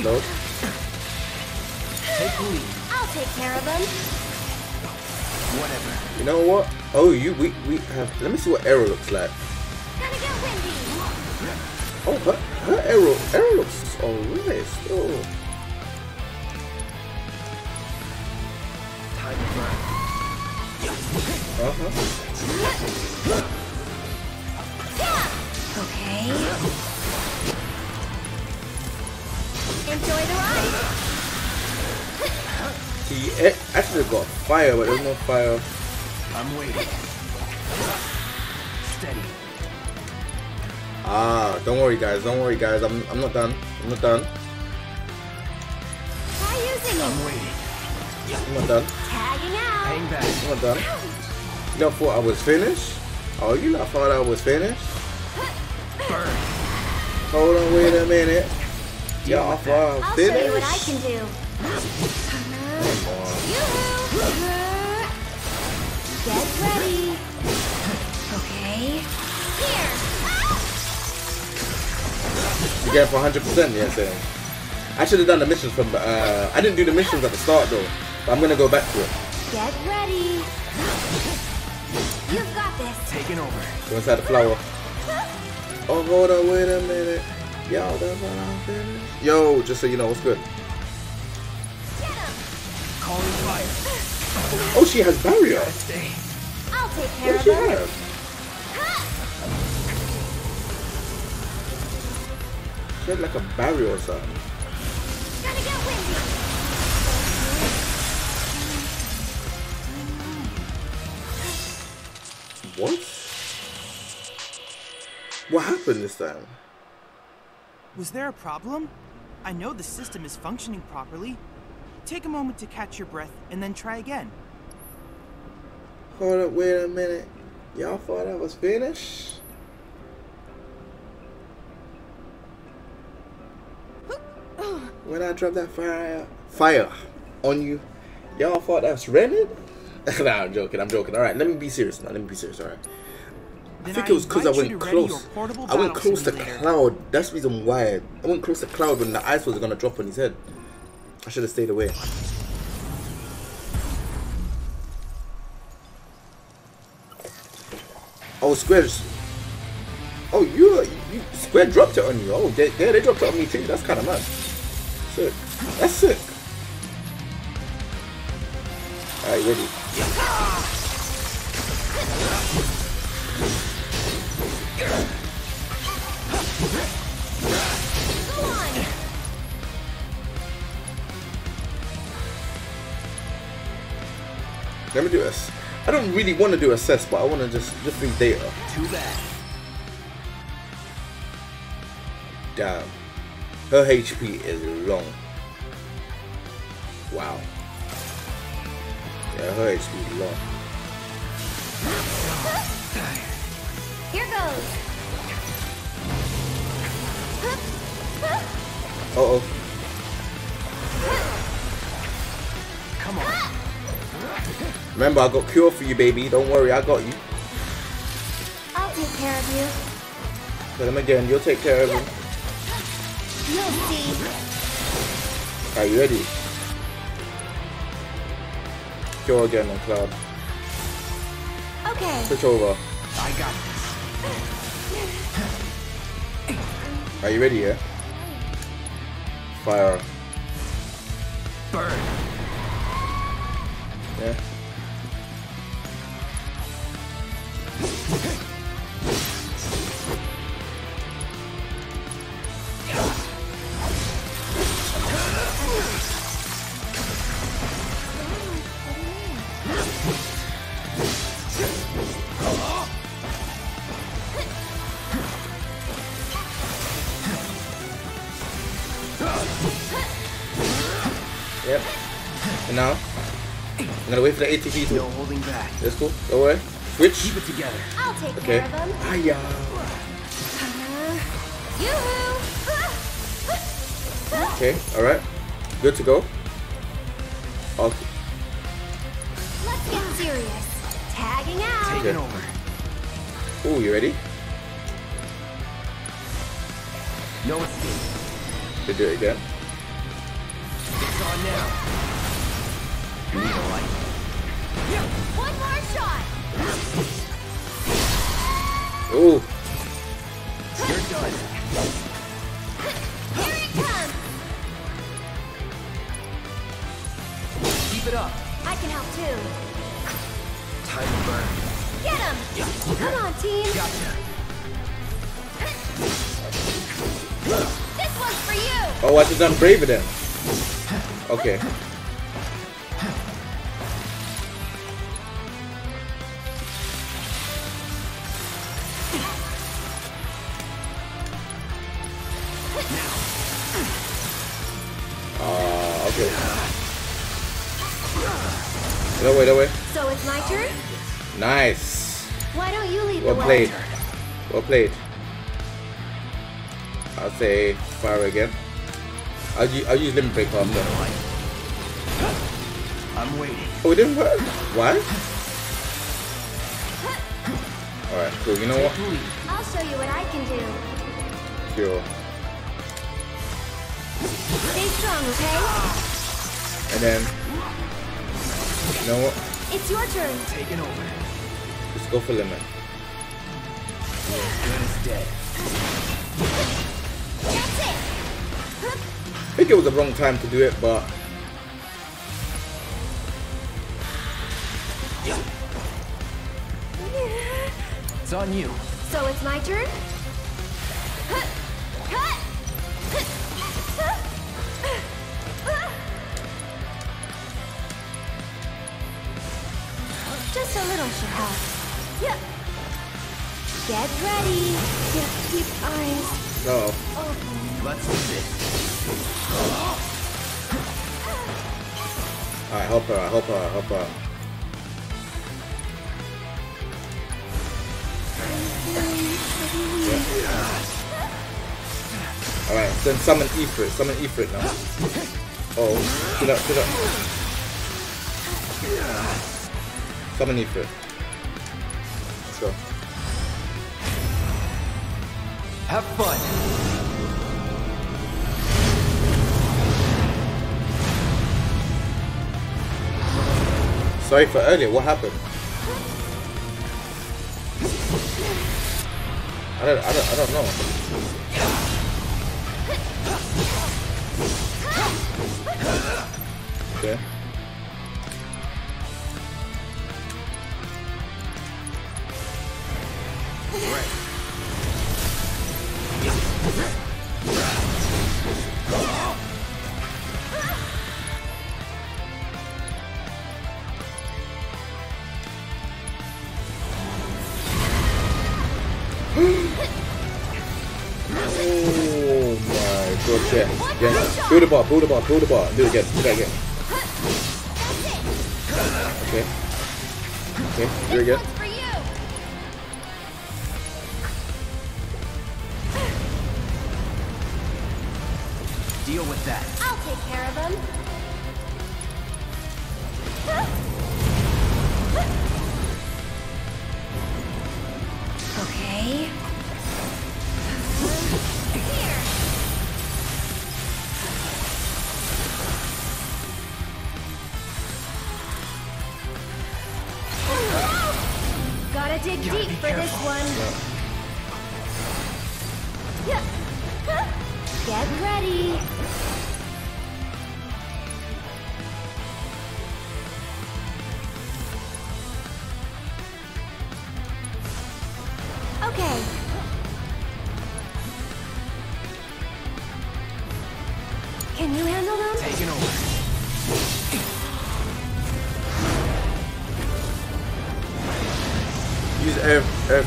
Slow. Take lead. I'll take care of them. Whatever. You know what? Oh, you we we have. Let me see what arrow looks like. Gonna get windy. Oh, her, her arrow arrow looks alright. Oh. Time to burn. Uh huh. Okay. Enjoy the ride. He actually got fire, but there's no fire. I'm waiting. Steady. Ah, don't worry, guys. Don't worry, guys. I'm I'm not done. I'm not done. Try using it. I'm waiting. I'm not done. Tagging out. Hang back. I'm not done. You thought I was finished? Oh, you lot thought I was finished? Burn. Hold on, wait a minute. Y'all thought I I'll was show you what I finished? can do. Get ready. Okay. Here. You get for 100%, yeah, saying. I should have done the missions from, uh, I didn't do the missions at the start though. But I'm gonna go back to it. Get ready. You've got this. Taking over. Go inside the flower. Oh, hold on, wait a minute. Yo, that's what I'm finished. Yo, just so you know, what's good? Calling fire. Oh, she has barrier. Stay. I'll take What care does of she them. have? She had like a barrier or something. Gonna get windy. What? What happened this time? Was there a problem? I know the system is functioning properly. Take a moment to catch your breath and then try again. Hold up, wait a minute. Y'all thought I was finished? When I dropped that fire fire on you, y'all thought that's rented? nah, I'm joking, I'm joking. Alright, let me be serious now. Let me be serious, alright. I Then think it was because I went close. I went close to. Cloud. That's the reason why. I went close to Cloud when the ice was gonna drop on his head. I should have stayed away. Oh, Square's. Oh, you, you Square dropped it on you. Oh, they, they, they dropped it on me too. That's kind of mad. Sick. That's sick. Alright, ready. Let me do this. I don't really want to do assess, but I want to just just read data. Too bad. Damn. Her HP is long. Wow. Yeah, her HP is long. Here goes. Uh oh. Come on. Remember, I got cure for you, baby. Don't worry, I got you. I'll take care of you. Tell him again, you'll take care of him. You'll see. Are you ready? Cure again on Cloud. Okay. Switch over. I got this. Are you ready, yeah? Fire. Burn. Yeah. Yep. And now, I'm gonna wait for the ATB to. No holding back. That's cool. Don't worry. Switch. Keep it together. I'll take Okay. care of them. Hiya. Uh, yoo-hoo! Okay. All right. Good to go. Okay. Let's get serious. Tagging out. Taking Okay. over. Oh, you ready? No escape. To do it again. It's on now. You need a light? One more shot. Oh, You're done. Here it comes. Keep it up. I can help too. Time to burn. Get him. Come on, team. Gotcha. This one's for you. oh, I should done braver then. Okay. That way, that way. So it's my turn? Nice. Why don't you lead Well the way? played. Well played. I'll say fire again. I'll, u- I'll use limit break after. I'm waiting. Oh, it didn't work. Why? Alright, cool. You know what? I'll show you what I can do. Cool. Stay strong, okay? And then, you know what? It's your turn. Taking over. Let's go for limit. Good as dead. That's it. I think it was the wrong time to do it, but It's on you. So it's my turn? Little should help. Yeah. Get ready. Just keep eyes no. open. Let's do this. Alright, help uh, her, uh, help her, uh. help her. out. Alright, then summon Ifrit, summon Ifrit now. Oh, chill up, chill up. Summon Ifrit. Let's go. Have fun. Sorry for earlier, what happened? I don't, I don't, I don't know. Okay. Oh. Build the bar, build the bar, build the bar. Do it again, do that again. Okay. Okay, do it again. Deal with that. I'll take care of them. Okay. Here. Gotta dig Gotta deep for this careful. one.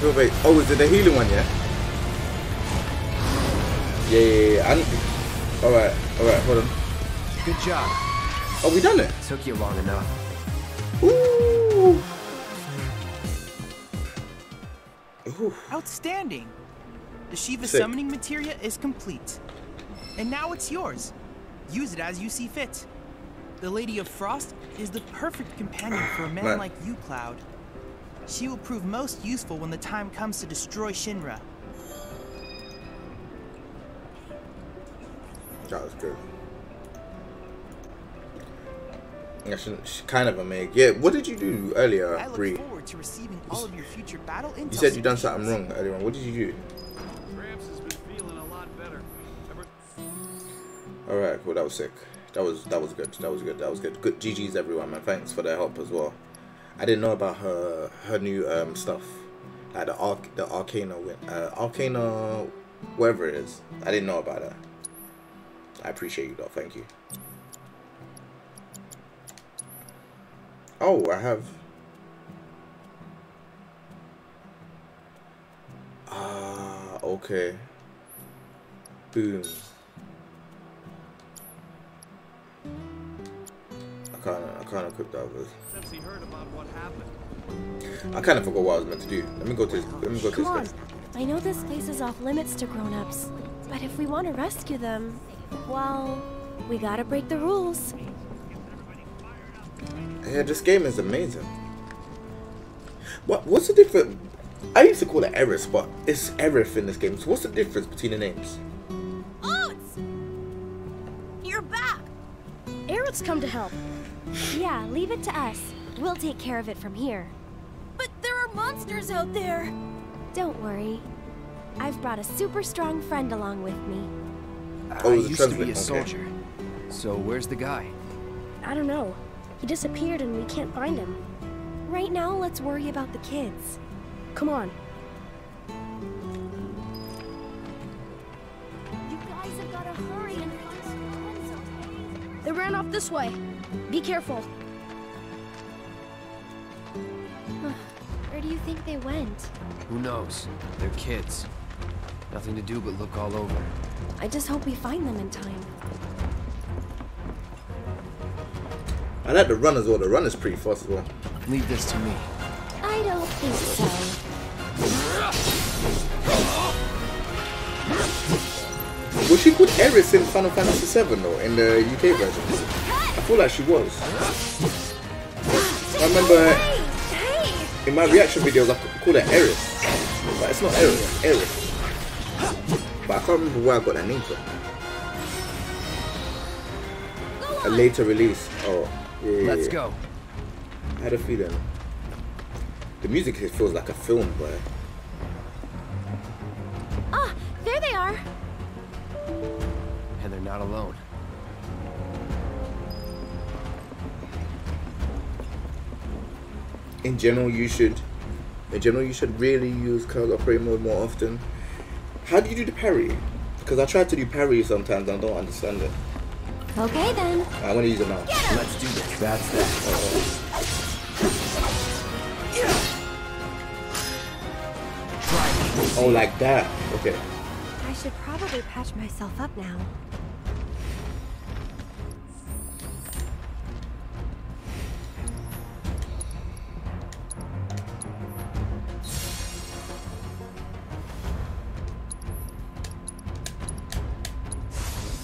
Air, air bait. Oh, is it the healing one, yeah? Yeah, yeah, yeah. I'm... Alright, alright, hold on. Good job. Oh, we done it. Took you long enough. Ooh. Ooh. Outstanding. The Shiva Sick. summoning materia is complete. And now it's yours. Use it as you see fit. The Lady of Frost is the perfect companion for a man Man. like you, Cloud. She will prove most useful when the time comes to destroy Shinra. That was good. Yeah, she, she kind of a meg. Yeah, what did you do earlier, I look Bree? forward to receiving all of your future battle intel. You said you done something wrong earlier on. What did you do? Gramps has been feeling a lot better. Ever Alright, cool, that was sick. That was that was good. That was good. That was good. Good GG's everyone, man. Thanks for their help as well. I didn't know about her her new um stuff. Like the arc the Arcana uh Arcana whatever it is. I didn't know about that. I appreciate you though, thank you. Oh, I have Ah, okay. Boom. Can't equip the others. Since he heard about what happened. I kind of forgot what I was meant to do. Let me go to this. Let me go to Come this on. I know this place is off limits to grown-ups, but if we want to rescue them, well, we gotta break the rules. Yeah, this game is amazing. What? What's the difference? I used to call it Eris, but it's Aerith in this game. So what's the difference between the names? Oats! You're back! Aerith's come to help. Yeah, leave it to us. We'll take care of it from here. But there are monsters out there! Don't worry. I've brought a super strong friend along with me. Oh, I it was used to be translate, a okay. soldier. So where's the guy? I don't know. He disappeared and we can't find him. Right now, let's worry about the kids. Come on. Ran off this way. Be careful. Where do you think they went? Who knows? They're kids. Nothing to do but look all over. I just hope we find them in time. I like the run as well. The runners pretty fast as well. Leave this to me. I don't think so. Was she called Eris in Final Fantasy VII though, in the UK version? I feel like she was. I remember in my reaction videos I called her Eris, but it's not Eris, it's Eris. But I can't remember where I got that name from. A later release. Oh, yeah. yeah, Let's yeah. go. I had a feeling. The music here feels like a film, but Ah, there they are. And they're not alone. in general you should in general you should really use curl operator mode more often how do you do the parry because i try to do parry sometimes and i don't understand it Okay then. i want to use it now Let's do this. That's that. oh like that okay I should probably patch myself up now.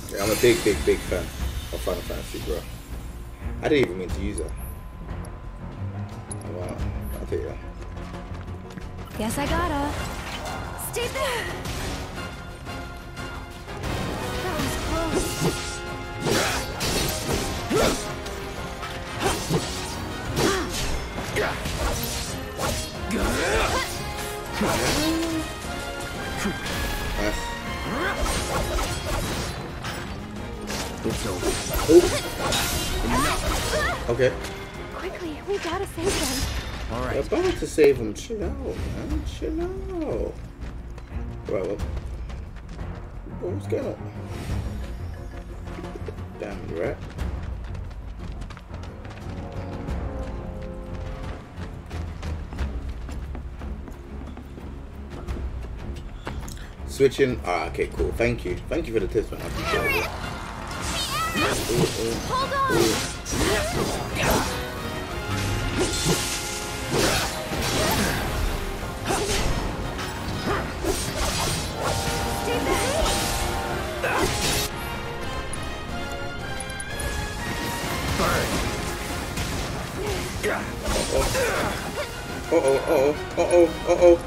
yeah, i'm a big big big fan of final fantasy bro i didn't even mean to use it oh, wow i'll take that Guess I gotta. Stay there. Okay Quickly, we gotta save them. All We're right. about to save him. Chill out, man. Chill out. Right, well. What's going on? You right? Switching. Ah, okay, cool. Thank you. Thank you for the tips, man. I appreciate it. Ooh, ooh, Hold on! Uh oh, uh oh, uh oh, uh oh.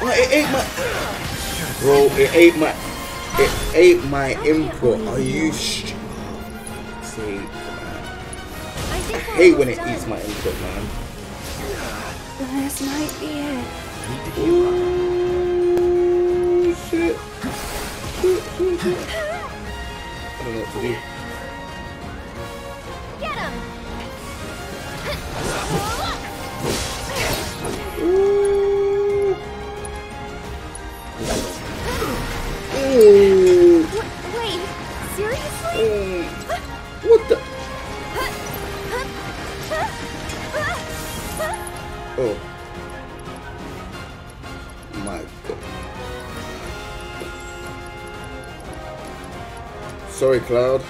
Oh, it ate my. Bro, it ate my. It ate my input. Are you sh. See. I hate when it eats my input, man. This might be it. Ooh, shit. I don't know what to do. Sorry, Cloud.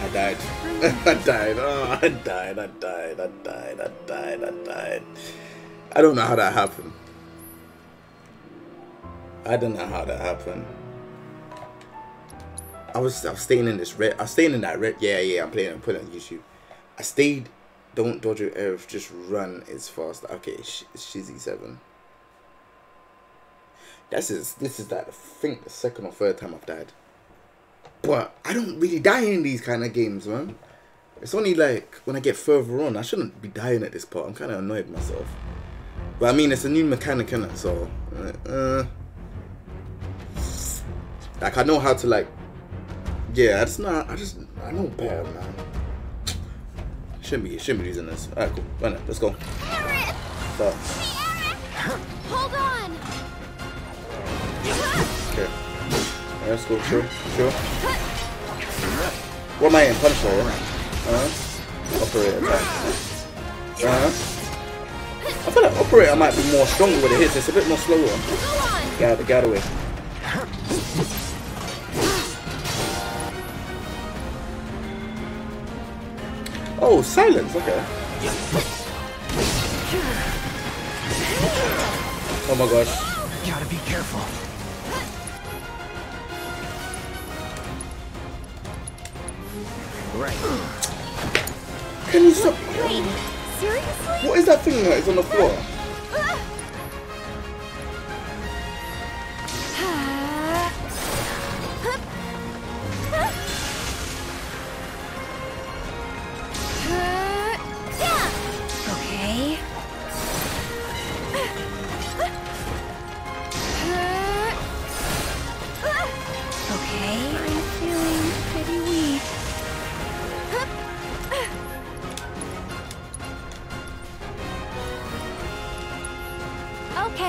I died. I died. Oh, I died. I died. I died. I died. I died. I don't know how that happened. I don't know how that happened. I was I was staying in this red. I was staying in that red. Yeah, yeah. I'm playing. I'm putting on YouTube. I stayed. Don't dodge your earth. Just run as fast. Okay, sh Shizzy seven. This is this is that I think the second or third time I've died. But I don't really die in these kind of games, man. It's only like when I get further on. I shouldn't be dying at this part. I'm kind of annoyed myself. But I mean, it's a new mechanic in it, so uh, like I know how to like. Yeah, it's not. I just I know better, man. Shouldn't be shouldn't be using this. Alright, cool. It. Let's go. Start. Hold on! Okay. Alright, let's go. Sure. Sure. What am I in? Punch roll. Uh-huh. Operator attack. Uh-huh. I feel like operator might be more stronger with it hits. It's a bit more slower. Get, get away. Oh, silence. Okay. Oh my gosh. Gotta be careful. Right. Can you stop? Wait, seriously? What is that thing that is on the floor?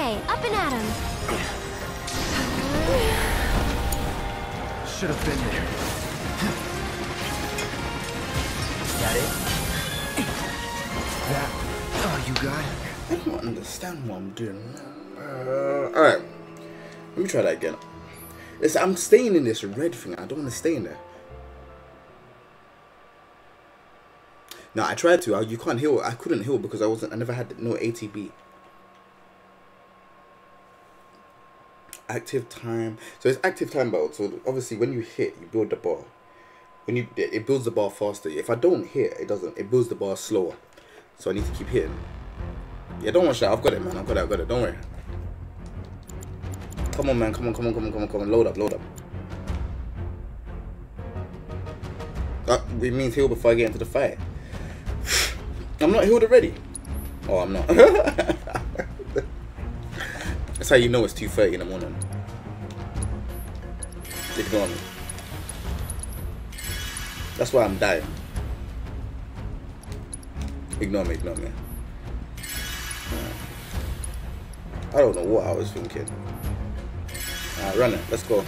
Okay, up and at him. Should have been there. Got it? That. Oh, you got. I don't understand what I'm doing. Uh, Alright. Let me try that again. It's, I'm staying in this red thing. I don't want to stay in there. No, I tried to. I, you can't heal. I couldn't heal because I wasn't. I never had no ATB. Active time. So it's active time belt. So obviously, when you hit, you build the bar. When you it builds the bar faster. If I don't hit, it doesn't. It builds the bar slower. So I need to keep hitting. Yeah, don't watch that. I've got it, man. I've got it. I've got it. Don't worry. Come on, man. Come on, come on, come on, come on, come on. Load up, load up. That it means heal before I get into the fight. I'm not healed already. Oh, I'm not. That's how you know it's 2.30 in the morning. Ignore me. That's why I'm dying. Ignore me, ignore me. I don't know what I was thinking. Alright, run it. Let's go.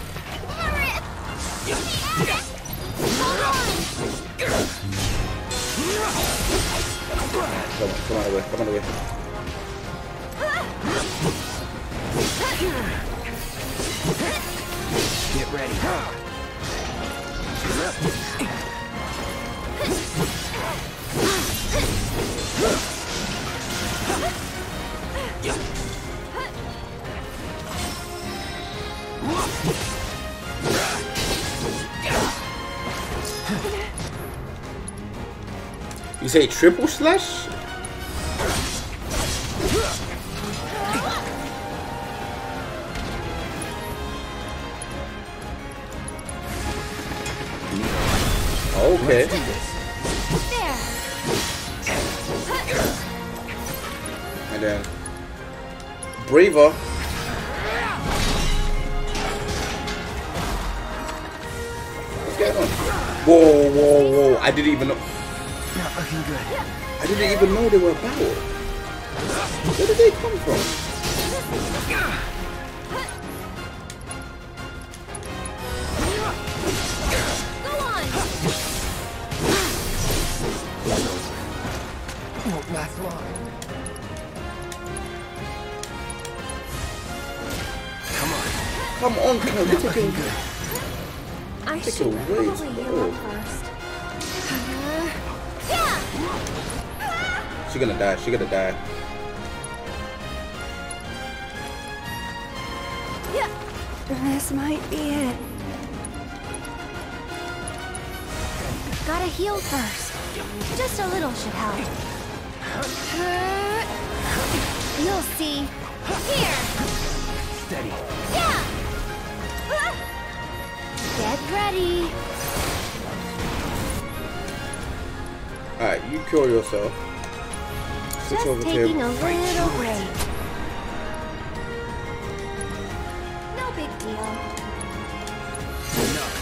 Come on, come on away, come on away. Get ready. You say triple slash? Okay. And then Braver. What's going on? Whoa, whoa, whoa. I didn't even know. Not looking good. I didn't even know they were about. Where did they come from? Come on. Come on, taking, I taking should way probably heal up first. She gonna die. She gonna die. Yeah. This might be it. Gotta heal first. Just a little should help. You'll see. Here! Steady. Yeah! Uh. Get ready. Alright, you cure yourself. Switch Just over to taking him. a little break. No big deal. Enough.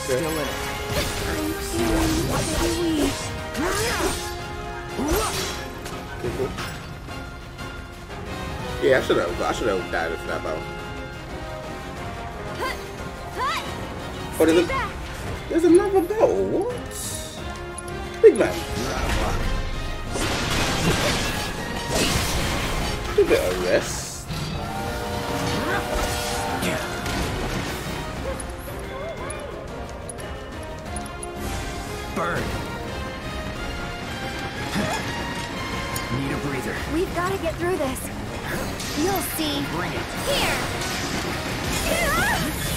Still in it. I'm feeling cool. Yeah, I should have. I should have died for that battle. Oh, there's, a, there's another battle. What? Big man. A bit of rest. We've got to get through this. You'll see. Bring it. Here.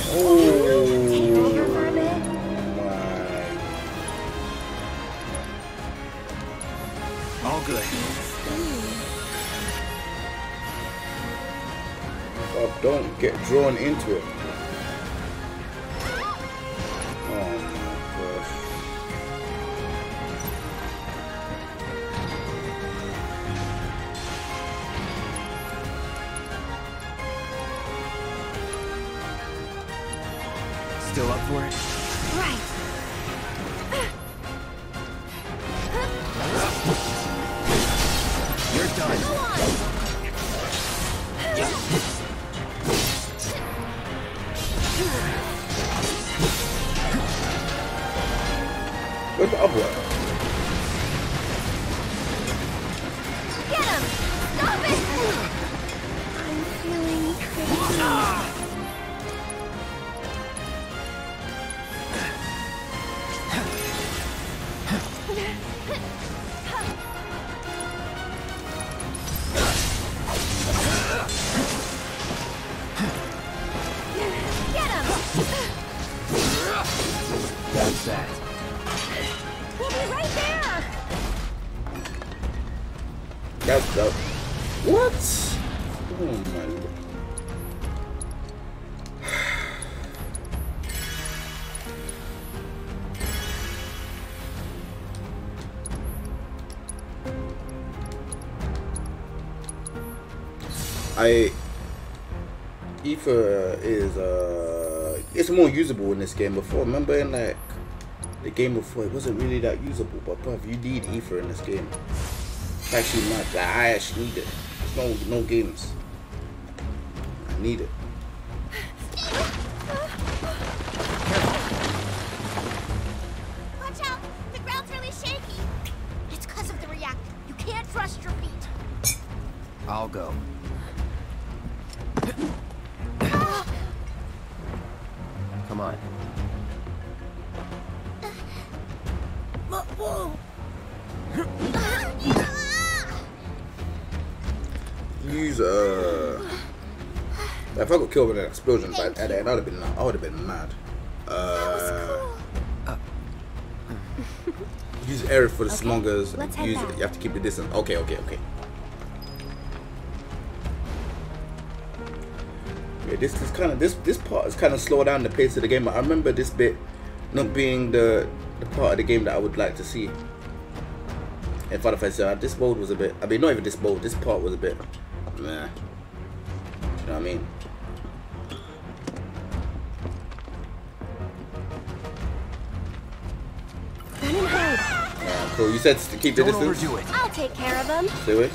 Oh. Take over for a bit. All good. Oh, don't get drawn into it. More usable in this game before. Remember in like the game before it wasn't really that usable, but bruv, you need Ether in this game. It's actually not like I actually need it. No no games. I need it. Use uh if I got killed with an explosion by at the end, I would have been I would have been mad. Uh, use air for the Okay, smugglers. Use you have to keep the distance. Okay, okay, okay. Yeah, this is kind of this this part is kind of slow down the pace of the game. But I remember this bit not being the the part of the game that I would like to see. In Final Fantasy, uh, this mode was a bit. I mean, not even this mode. This part was a bit. Nah. You know what I mean? Run and hide. Yeah, cool. You said to keep the Don't distance. overdo it. I'll take care of them. Do it.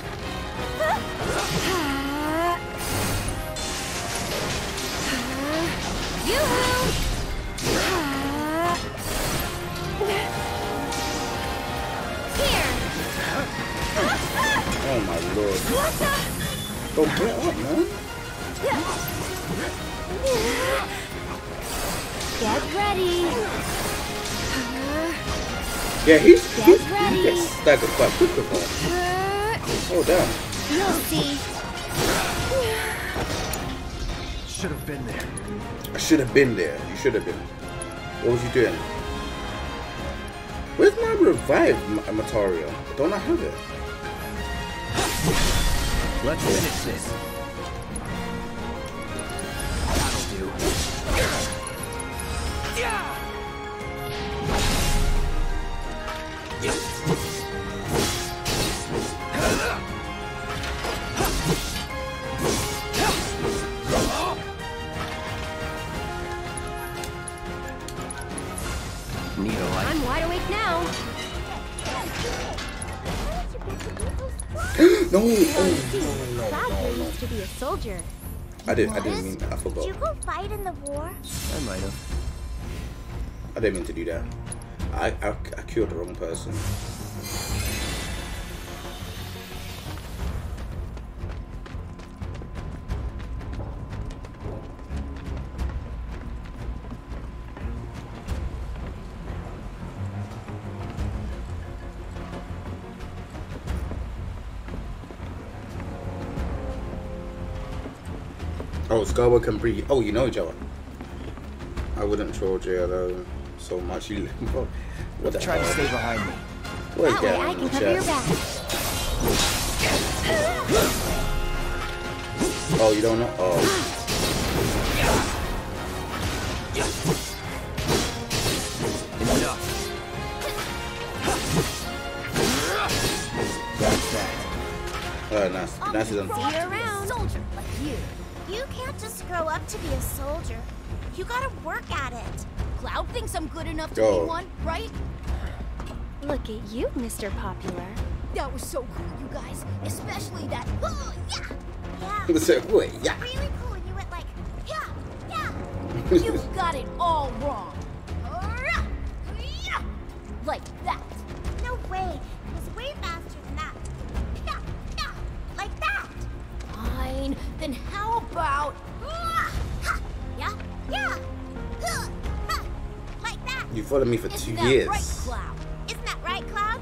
Yoo-hoo! Here! Oh my lord. What the? Get up, man. Get ready. Yeah, he's, Get he's he ready. gets staggered quite quick with her. Oh damn. You'll see. Should have been there. I should have been there. You should have been. What was you doing? Where's my revive, Materia? Don't I have it? Let's finish this. Soldier. I didn't. I didn't mean that. I Did you go fight in the war? I might have. I didn't mean to do that. I I, I killed the wrong person. Oh, Scarwood can breathe. Oh, you know each other. I wouldn't troll JLO so much. You, what the Try to stay behind me. Where's That way I can cover your back. Oh, you don't know? Oh. Enough. That's that. Oh, nice. Nice is on. See you around. Soldier like you. You can't just grow up to be a soldier. You gotta work at it. Cloud thinks I'm good enough to be one, right? Look at you, Mr. Popular. That was so cool, you guys. Especially that. Oh, yeah. Yeah. So, wait, yeah. Really cool. And you went like, yeah, yeah. you got it all wrong. Like that. About. Ah, Yeah, yeah. Huh, huh, Like that. You followed me for Isn't two that years. Right, Cloud? Isn't that right, Cloud?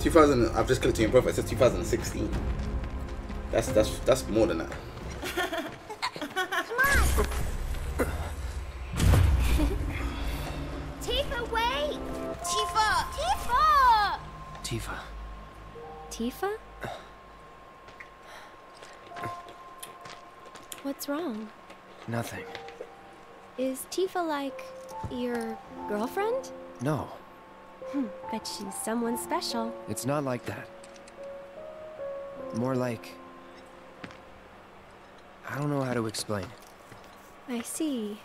2000. I've just clicked on your profile. It says 2016. That's that's that's more than that. Come on. Tifa, wait! Tifa! Tifa! Tifa. Tifa? What's wrong? Nothing. Is Tifa like your girlfriend? No, Hmm, bet she's someone special. it's not like that. More like. I don't know how to explain. I see.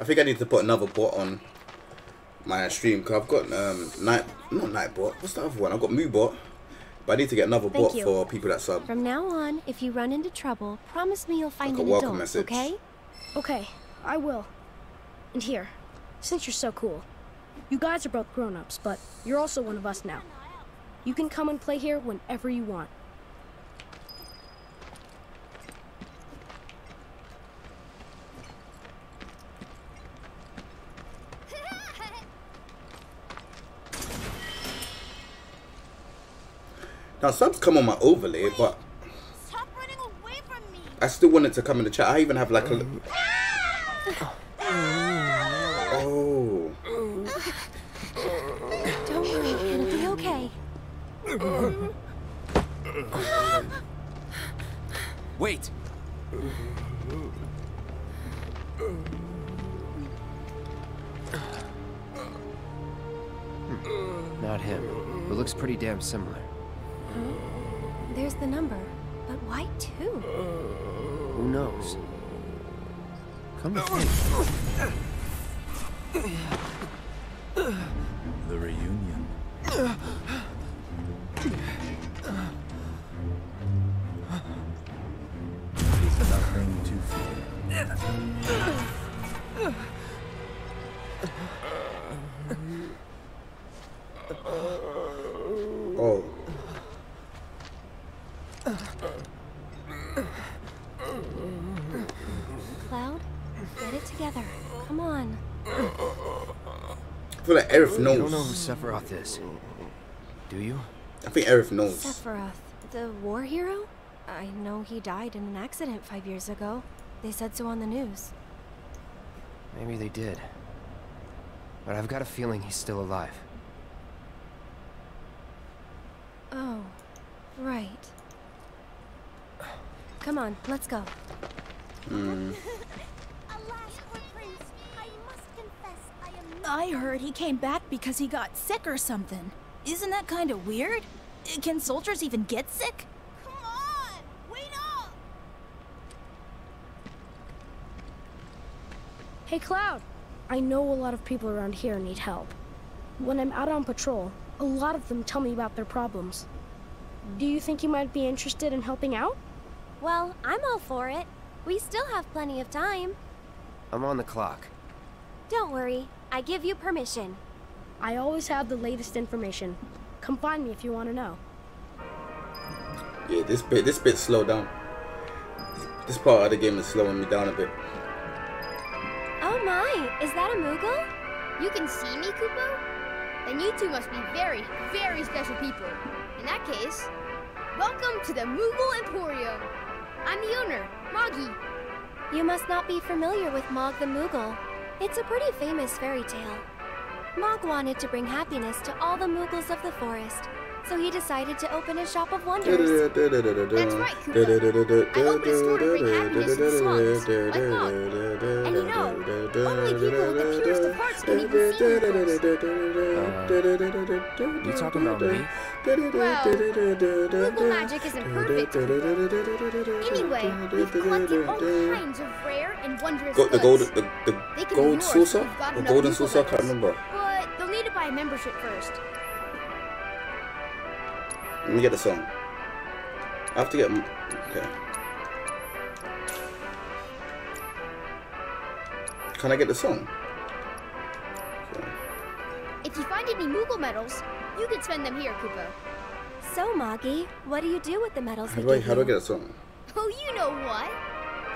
I think I need to put another bot on my stream because I've got um night not Nightbot. What's the other one? I've got Moobot, but I need to get another Thank bot you. for people that sub. From now on, if you run into trouble, promise me you'll find Like a an adult, message. okay? Okay, I will. And here, since you're so cool, you guys are both grown-ups, but you're also one of us now. You can come and play here whenever you want. Now subs come on my overlay, but I still want it to come in the chat. I even have like a. Mm. Feel like Aerith knows. You don't know who Sephiroth is, do you? I think Aerith knows. Sephiroth, the war hero? I know he died in an accident five years ago. They said so on the news. Maybe they did. But I've got a feeling he's still alive. Oh, right. Come on, let's go. Hmm. I heard he came back because he got sick or something. Isn't that kind of weird? Can soldiers even get sick? Come on! Wait up! Hey, Cloud. I know a lot of people around here need help. When I'm out on patrol, a lot of them tell me about their problems. Do you think you might be interested in helping out? Well, I'm all for it. We still have plenty of time. I'm on the clock. Don't worry, I give you permission. I always have the latest information. Come find me if you want to know. Yeah, this bit this bit slowed down. This part of the game is slowing me down a bit. Oh my, is that a Moogle? You can see me, Kupo? Then you two must be very, very special people. In that case, welcome to the Moogle Emporium. I'm the owner, Moggy. You must not be familiar with Mog the Moogle. It's a pretty famous fairy tale. Mog wanted to bring happiness to all the Moogles of the forest, so he decided to open a shop of wonders. That's right, Kupo. I opened a store to bring happiness to the slums, like Mog. And you know, only people with the purest of hearts can even see Moogles. You talking about me? Well, Moogle magic isn't perfect. Anyway, we've collected all kinds of rare and wondrous Got the goods. gold the, the They gold yours saucer? if you've got The golden Moogle saucer, I can't remember. But they'll need to buy a membership first. Let me get the song. I have to get okay. Can I get the song? If you find any Moogle medals, you can spend them here, Kupo. So, Moggy, what do you do with the medals How do I how do I get a song? Oh, you know what?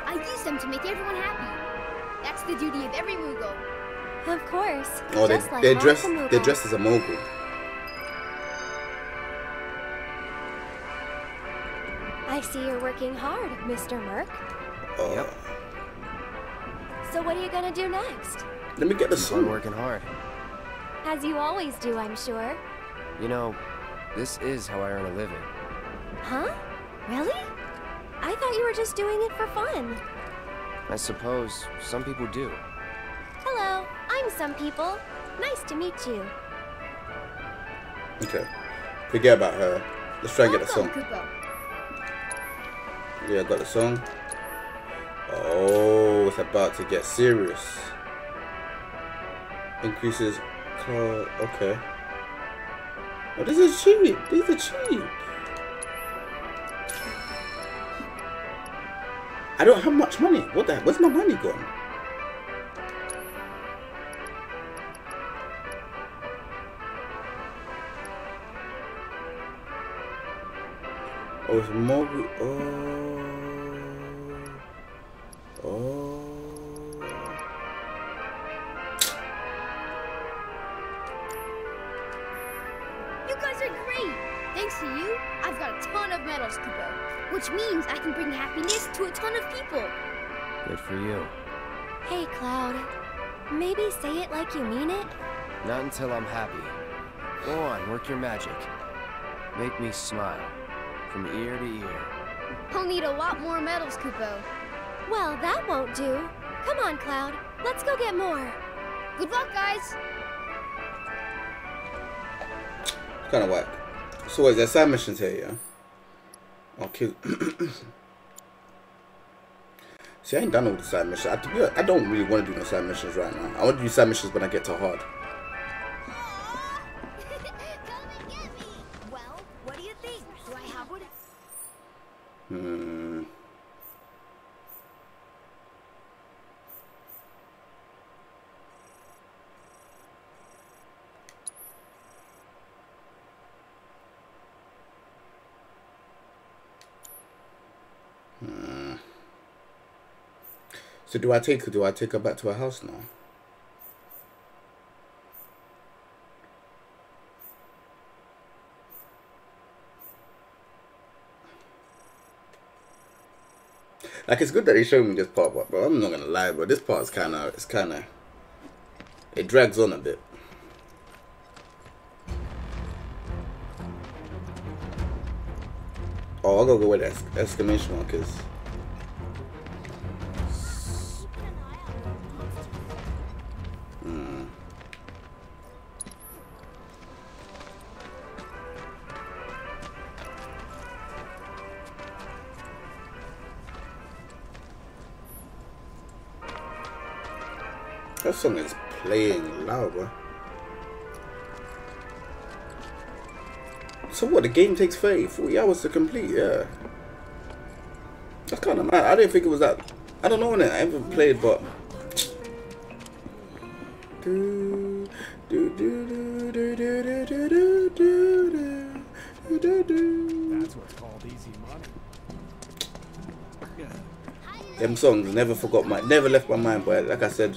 I use them to make everyone happy. That's the duty of every Moogle. Of course. Oh, they, like they're, dressed they're dressed as a Moogle. I see you're working hard, Mr. Merc. Oh. Yep. So what are you gonna do next? Let me get the Keep on song. working hard. As you always do, I'm sure. You know, this is how I earn a living. Huh? Really? I thought you were just doing it for fun. I suppose some people do. Hello, I'm some people. Nice to meet you. Okay. Forget about her. Let's try and get the song. Yeah, I got the song. Oh, it's about to get serious. Increases car. Okay. Oh, this is cheap. These are cheap. I don't have much money. What the? Where's my money gone? Oh, it's more. Oh. Oh. You guys are great! Thanks to you, I've got a ton of medals, Kupo. Which means I can bring happiness to a ton of people. Good for you. Hey, Cloud. Maybe say it like you mean it? Not until I'm happy. Go on, work your magic. Make me smile. From ear to ear. I'll need a lot more medals, Kupo. Well, that won't do. Come on, Cloud. Let's go get more. Good luck, guys! It's Kind of whack. So, wait, there's side missions here, yeah? Oh, cute. See, I ain't done all the side missions. I, to be I don't really want to do no side missions right now. I want to do side missions when I get to hard. So do I take her? Do I take her back to her house now? Like it's good that they showed me this part, but, I'm not gonna lie, but this part's kind of it's kind of it drags on a bit. Oh, I'll go go with ex exclamation mark because. Song is playing loud, bro. So what, the game takes 30, 40 hours to complete, yeah. That's kind of mad. I didn't think it was that... I don't know when I ever played, but... Do, do, do, do, do, do, do, do, do, do, do, do. That's what's called easy money. Them songs never forgot my... Never left my mind, but Like I said...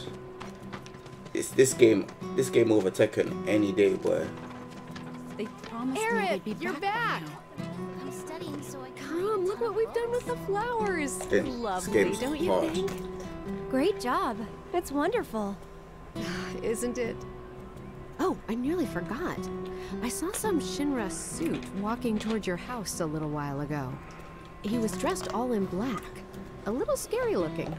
It's this game... This game over Tekken any day, boy. They promised Eric, me they'd be you're back. back. I'm studying so I. Come, look what we've done with the flowers. Game- this Lovely, game's don't you hard. think? Great job. It's wonderful. Isn't it? Oh, I nearly forgot. I saw some Shinra suit walking toward your house a little while ago. He was dressed all in black. A little scary looking.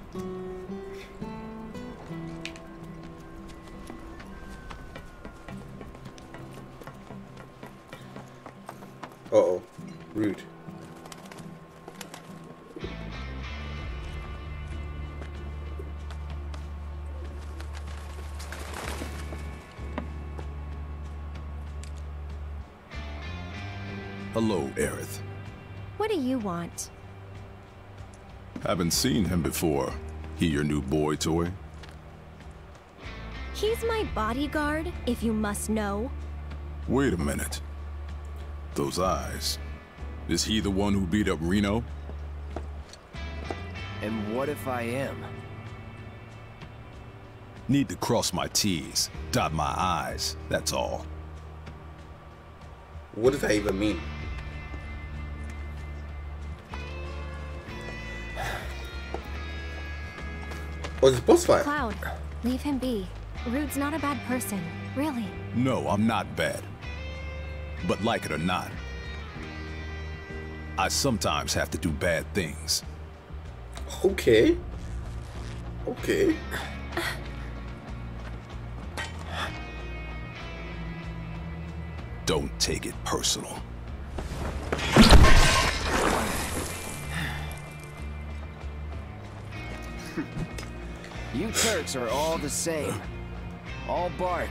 Rude. Hello, Aerith. What do you want? Haven't seen him before. He your new boy toy? He's my bodyguard, if you must know. Wait a minute. Those eyes. Is he the one who beat up Reno? And what if I am? Need to cross my T's, dot my I's, that's all. What does that even mean? Oh, this boss fight. Cloud, leave him be. Rude's not a bad person, really. No, I'm not bad. But like it or not, I sometimes have to do bad things. Okay. Okay. Don't take it personal. You Turks are all the same. All bark,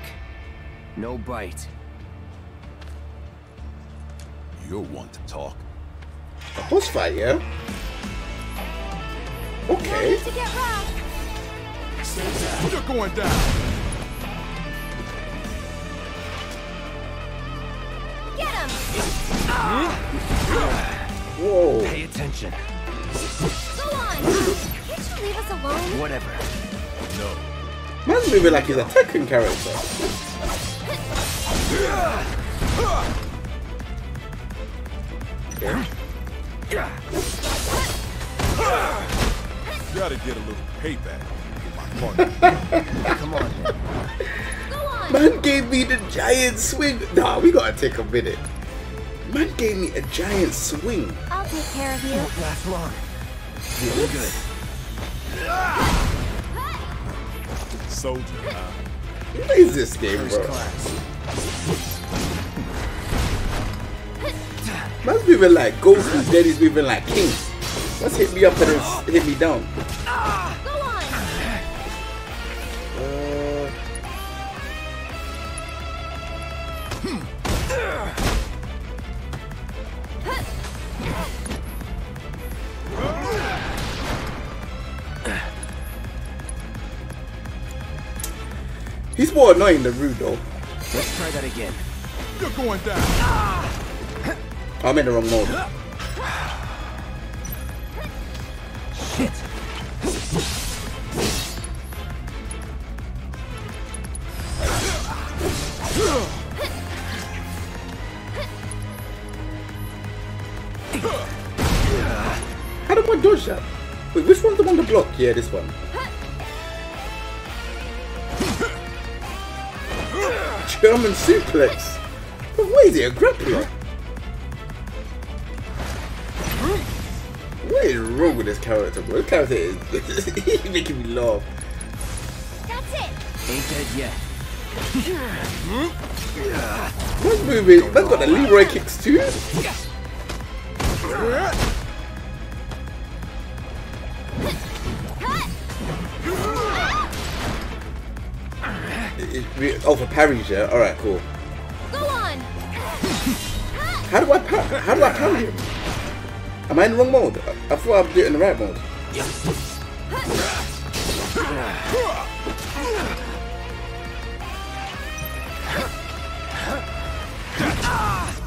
no bite. You're one to talk. A boss fight, yeah? Okay. To get rough. You're going down. Get him! Whoa. Pay attention. Go on! Can't you leave us alone? Whatever. No. Man's moving like he's a Tekken character. Yeah. Gotta get a little payback. Get my partner. Come on. Go! Man gave me the giant swing. Nah, we gotta take a minute. Man gave me a giant swing. I'll take care of you. Won't last long. Feeling good. Soldier, huh? What is this game, First bro? class. Man's moving like Goku, Daddy's moving like King. Let's hit me up and then hit me down. Go on! He's more annoying than rude though. Let's try that again. You're going down. I'm in the wrong mode. Shit. How do I dodge that? Wait, which one's the one to block? Yeah, this one. German suplex. But why is it a grappler? What is wrong with this character, bro? This character is he's making me laugh. That's it. Ain't dead yet. Man's moving. Man's got the Leroy kicks too. It- it- Oh, for parries, yeah. All right, cool. Go on. How do I par- How do I parry him? Am I in the wrong mode? I, I thought I was doing it in the right mode.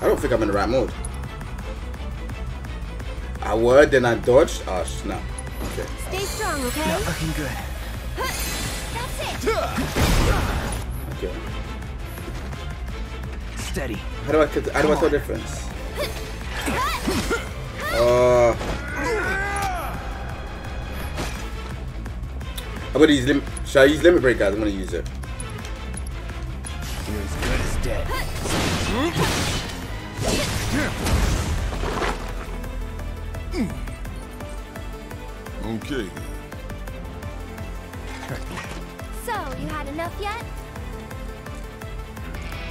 I don't think I'm in the right mode. I were, then I dodged. Oh ah, snap. Okay. Stay strong, okay? Not looking good. That's it. Okay. Steady. How do I cut- how do I tell the difference? Uh, I'm gonna use lim- Should I use limit break, guys? I'm gonna use it. You're as good as dead. Okay. So, you had enough yet?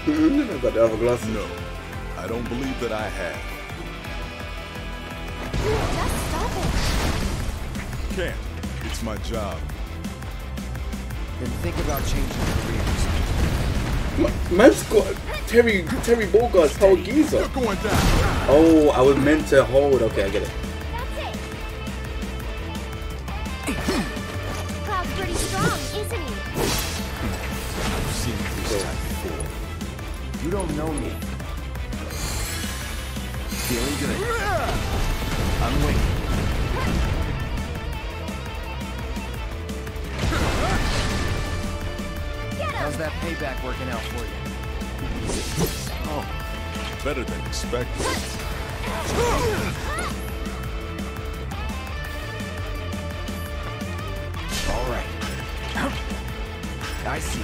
I got the other glasses. No, I don't believe that I have. Just stop it. Can't. It's my job. Then think about changing careers. Ma- Man's got Terry Terry Bogard's Power Geyser. Oh, I was meant to hold. Okay, I get it. Cloud's pretty strong, isn't he? I've seen this type before. You don't know me. Feeling good. I'm waiting. How's that payback working out for you? Oh, better than expected. All right. I see.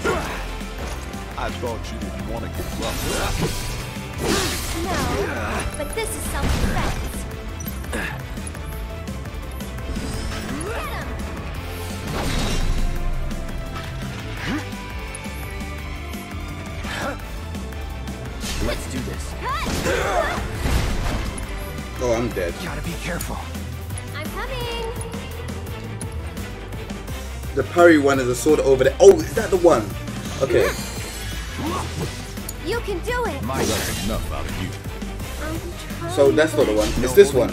I thought you didn't want to get rough. No, but this is self-defense. Get him. Let's do this. Oh, I'm dead. Gotta be careful. I'm coming. The parry one is a sword over there. Oh, is that the one? Okay. You can do it. My turn. Enough out of you. I'm trying. So that's not the one. It's this one.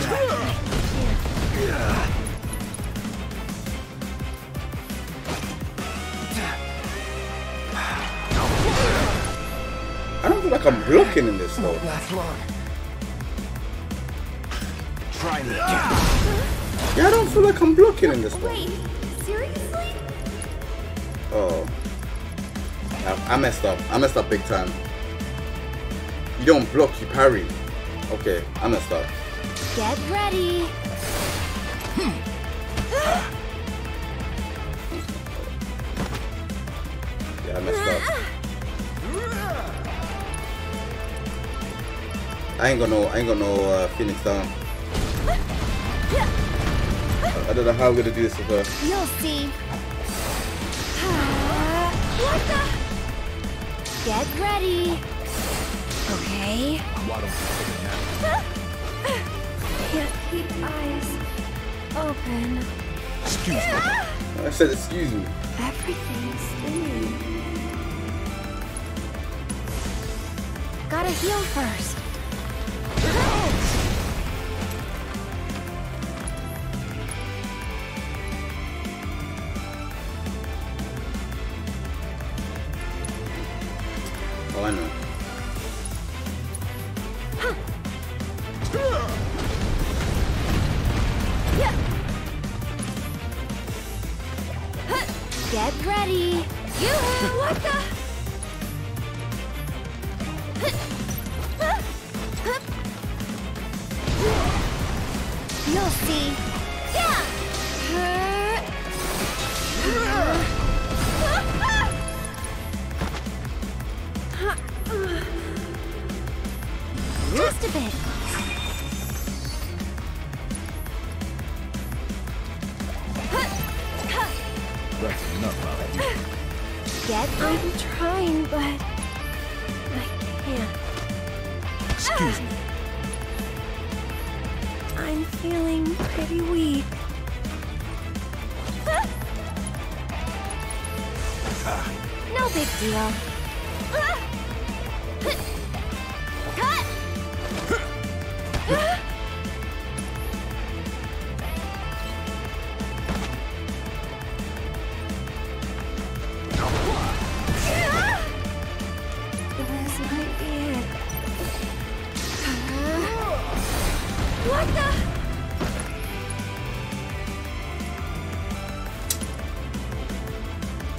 I don't feel like I'm blocking in this though. Try me. Yeah, I don't feel like I'm blocking in this one. Wait, seriously? Oh. I, I messed up. I messed up big time. You don't block, you parry. Okay, I messed up. Get ready. Yeah, I messed up. I ain't got no, I ain't got no uh, Phoenix down. I don't know how I'm gonna do this with her. You'll see. what the? Get ready. Okay. Can't keep eyes open. Excuse me. I said, excuse me. Everything's. Gotta heal first.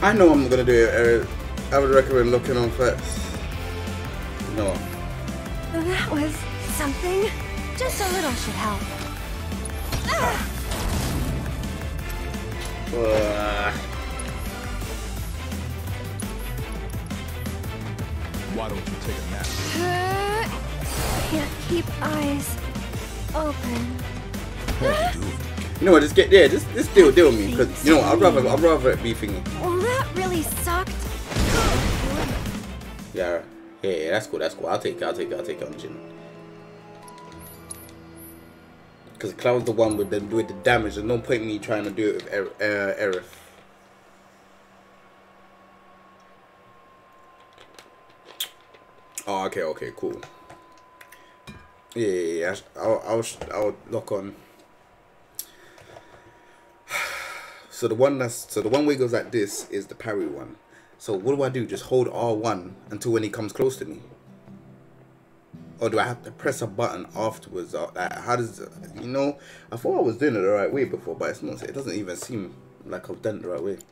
I know I'm gonna do it, Eric. I would recommend looking on first. No. That was something. Just a little should help. Uh, Why don't you take a nap? Uh, can't keep eyes open. Ah! you know what? Just get there. Just just deal deal with me because you know what? I'd rather I'd rather it be thingy. Yeah, that's cool. That's cool. I'll take it. I'll take it. I'll take it on Jin. Because Cloud's the one with the with the damage. There's no point in me trying to do it with er uh, Aerith. Oh, okay, okay, cool. Yeah, yeah, yeah. I'll, I'll, I'll lock on. So the one that's so the one goes like this is the parry one. So what do I do? Just hold R1 until when he comes close to me? Or do I have to press a button afterwards? Or, like, how does you know? I thought I was doing it the right way before, but it's not. It doesn't even seem like I've done it the right way. It.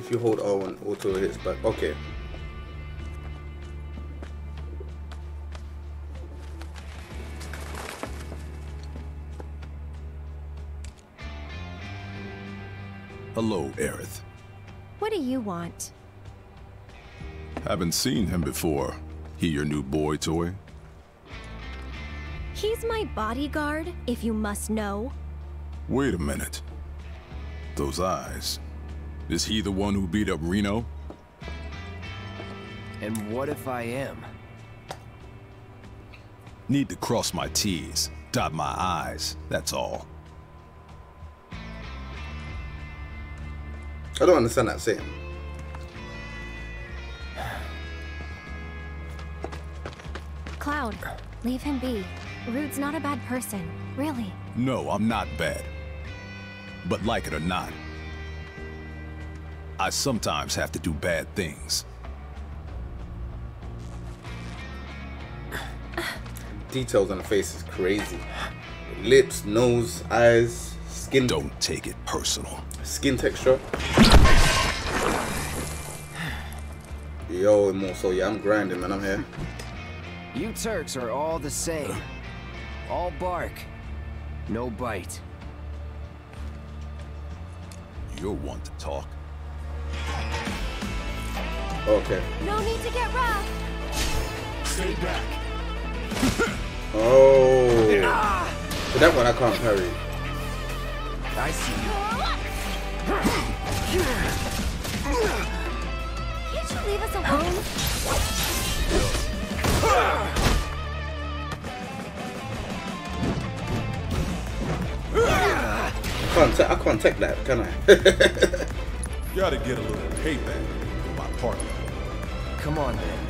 If you hold R1, auto hits back. Okay. Hello, Aerith. What do you want? Haven't seen him before. He your new boy toy? He's my bodyguard, if you must know. Wait a minute. Those eyes. Is he the one who beat up Reno? And what if I am? Need to cross my T's, dot my I's, that's all. I don't understand that saying. Cloud, leave him be. Rude's not a bad person, really. No, I'm not bad. But like it or not, I sometimes have to do bad things. Details on the face is crazy. Lips, nose, eyes, skin. Don't take it personal. Skin texture. Yo, Immortal, yeah, I'm grinding, man. I'm here. You Turks are all the same. All bark, no bite. You're one to talk. Okay. No need to get rough. Stay back. Oh. So that one I can't parry. I see you leave us alone? I can't, I can't take that, can I? Gotta get a little payback for my partner. Come on, then.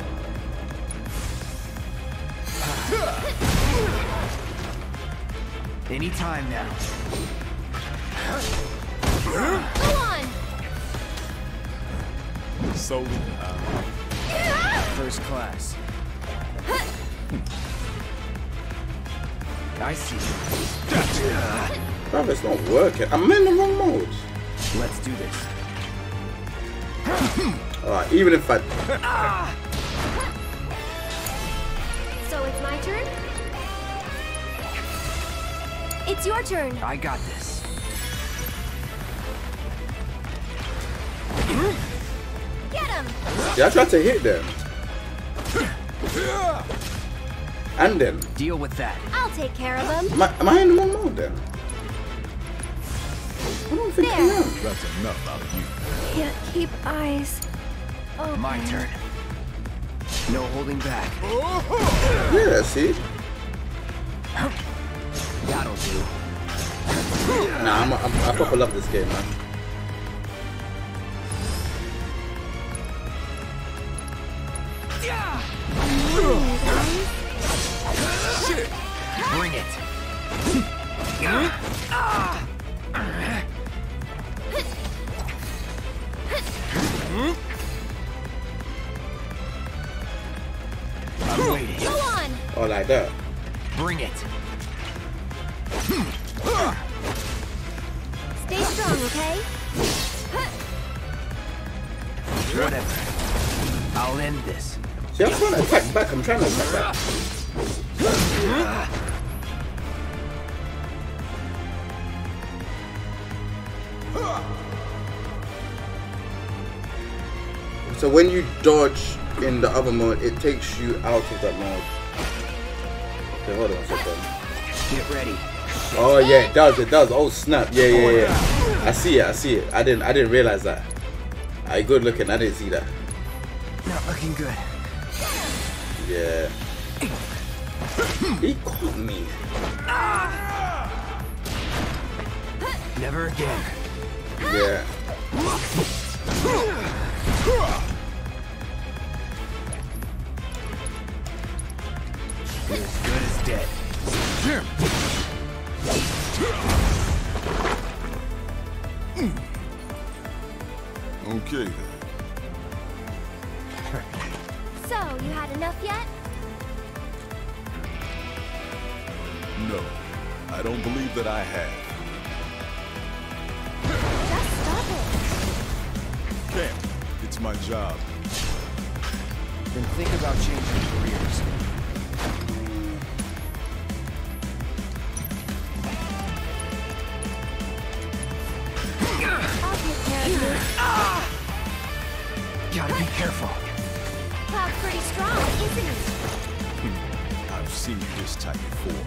Anytime now. Go on. So, uh, First class. I see. Bruv, it's not working. I'm in the wrong mode. Let's do this. Alright, even if I... So it's my turn? It's your turn. I got this. Get him! Yeah, I tried to hit them. And then. Deal with that. I'll take care of them. Am I, am I in the wrong mode then? I don't think I am. That's enough out of you. Can't keep eyes. Oh, My turn. No holding back. Yeah, see? That'll do. Nah, I'm, I'm, I proper love this game, man. Bring it. I'm waiting. Go on! Oh, like that. Bring it. Stay strong, okay? Whatever. I'll end this. See, I'm trying to attack back. I'm trying to attack back. So when you dodge in the other mode, it takes you out of that mode. Okay, hold on a second. Get ready. Oh yeah, it does. It does. Oh snap! Yeah, yeah, yeah. I see it. I see it. I didn't. I didn't realize that. I good looking. I didn't see that. Not looking good. Yeah. He caught me. Never again. Yeah. You're as good as dead. Okay then. So, you had enough yet? No, I don't believe that I have. Just stop it. Can't. It's my job. Then think about changing careers. I'll take care of you. Ah! Gotta be careful. Cloud's pretty strong, isn't he? Hmm. I've seen this type before.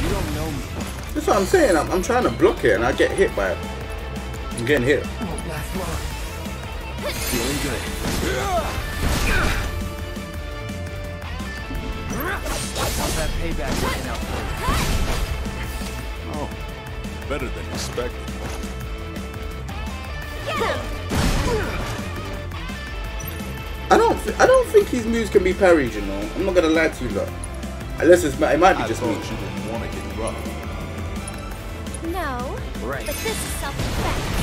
You don't know me. That's what I'm saying. I'm, I'm trying to block it and I get hit by it. I'm getting hit. Won't last long. Feeling good. How's that payback working out for you? Oh, better than expected. Get him! I don't. Th I don't think his moves can be parried. You know. I'm not gonna lie to you, lot. Unless it's. It might be I just me. you didn't want to get rough. No. Right. But this is self-defense.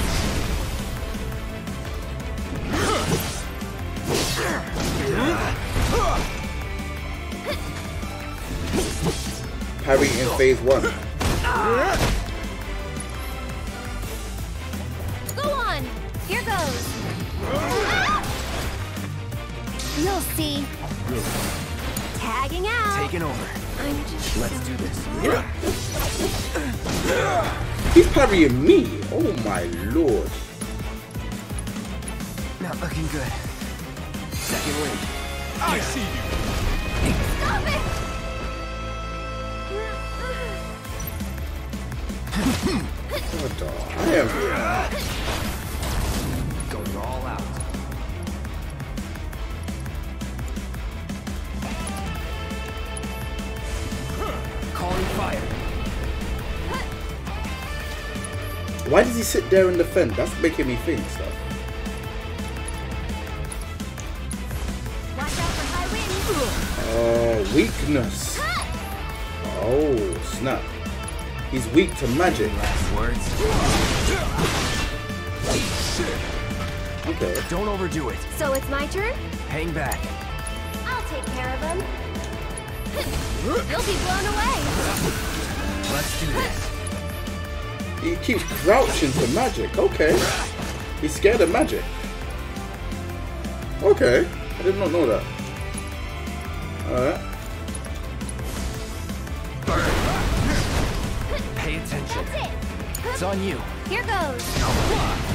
Parry in phase one. Go on! Here goes! Ah! You'll see. Tagging out! Taking over. I'm just... Let's do this. He's parrying me. Oh my lord. Not looking good. Second wind. I see you. Stop it! What the? I Why does he sit there and defend? That's making me think stuff. Watch out for high winds! Oh, weakness. Oh, snap. He's weak to magic. Last words. Okay. Don't overdo it. So it's my turn? Hang back. I'll take care of him. You'll be blown away! Let's do this. He keeps crouching to magic. Okay. He's scared of magic. Okay. I did not know that. Alright. Pay attention. It's on you. Here goes. Uh-huh.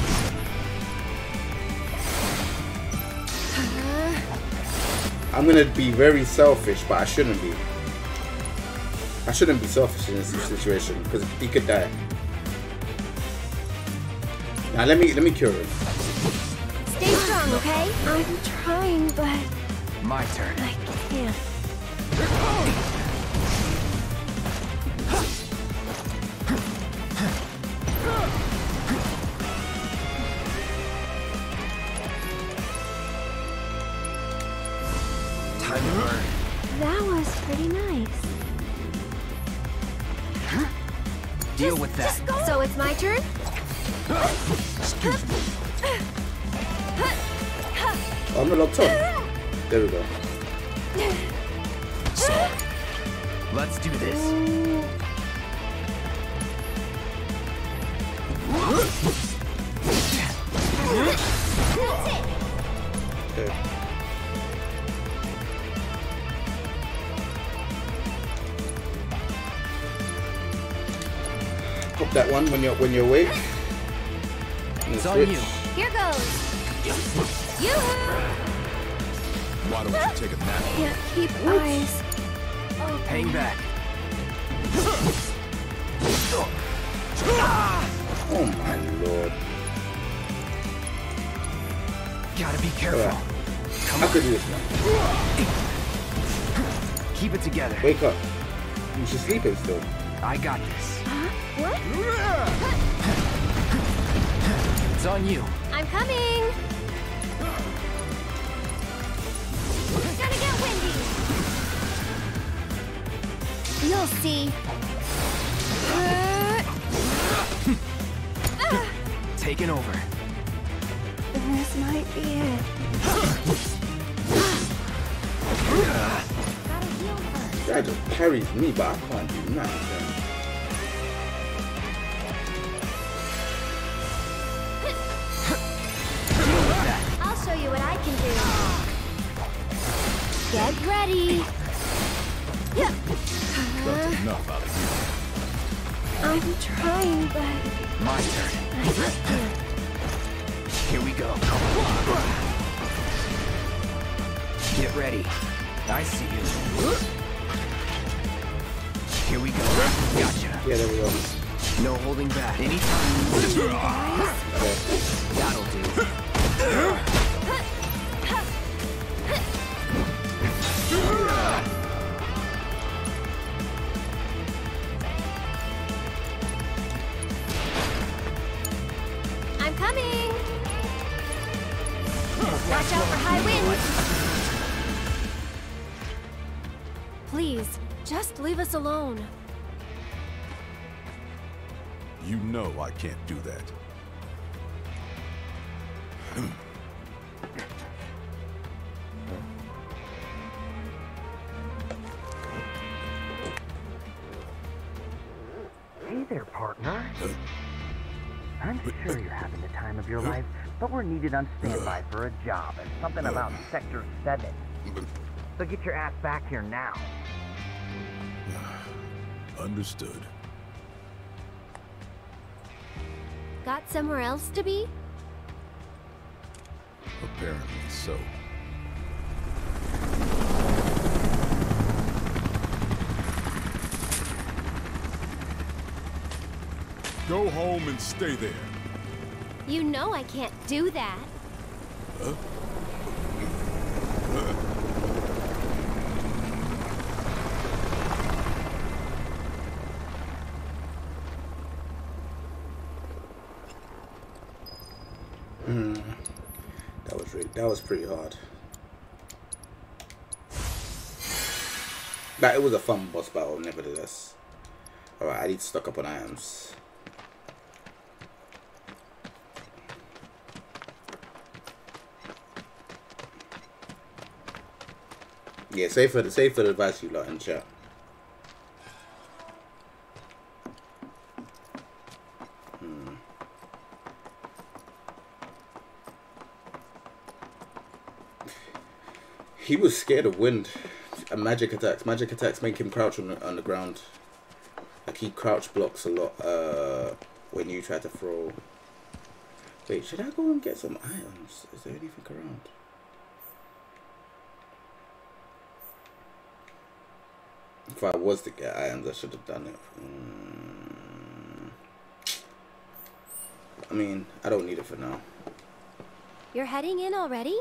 I'm gonna be very selfish, but I shouldn't be. I shouldn't be selfish in this situation because he could die. Now let me let me cure him. Stay strong, okay? I'm trying, but My turn. I can't. Time to burn. That was pretty nice. Deal with that. So it's my turn? Oh, I'm not locked on. There we go. So, Let's do this. Okay. Pop that one when you're when you're awake. And It's on switch. you. Here goes. You. Why don't you take a nap? Can't keep eyes. Hang back. Oh my lord. Gotta be careful. Alright. I could do this now. Keep it together. Wake up. You should sleeping still. I got this. Huh? What? It's on you. I'm coming. It's gonna get windy. You'll see. Taking over. This might be it. Guy just carries me, but I can't do nothing. Show you what I can do. Get ready. That's enough out of you. I'm trying, but My turn. I can't. Here we go. Get ready. I see you. Here we go. Gotcha. Yeah, there we go. No holding back. Anytime. That'll do. Watch out for high winds. Please, just leave us alone. You know I can't do that. But we're needed on standby for a job and something about Sector 7. So get your ass back here now. Understood. Got somewhere else to be? Apparently so. Go home and stay there. You know I can't do that. Huh? Hmm. That was that was pretty hard. But it was a fun boss battle, nevertheless. Alright, I need to stock up on items. Yeah, save for the save for the advice you lot in chat. Hmm. He was scared of wind and magic attacks. Magic attacks make him crouch on the, on the ground. Like he crouch blocks a lot uh, when you try to throw. Wait, should I go and get some items? Is there anything around? If I was to get items, I should have done it. Mm. I mean, I don't need it for now. You're heading in already?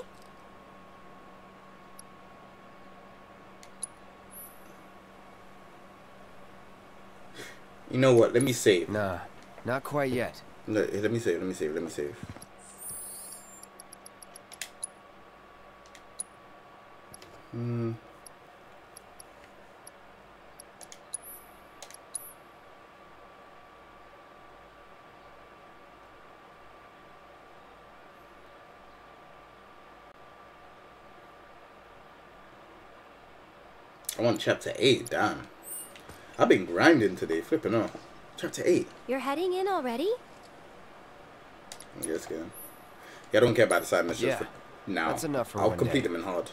You know what? Let me save. Nah, not quite yet. Let, let me save. Let me save. Let me save. Hmm. Want chapter 8, damn. I've been grinding today, flipping off. Chapter 8. You're heading in already? Yes, good. Yeah, I don't care about the side missions Yeah, for now. that's enough for I'll one complete day. them in hard.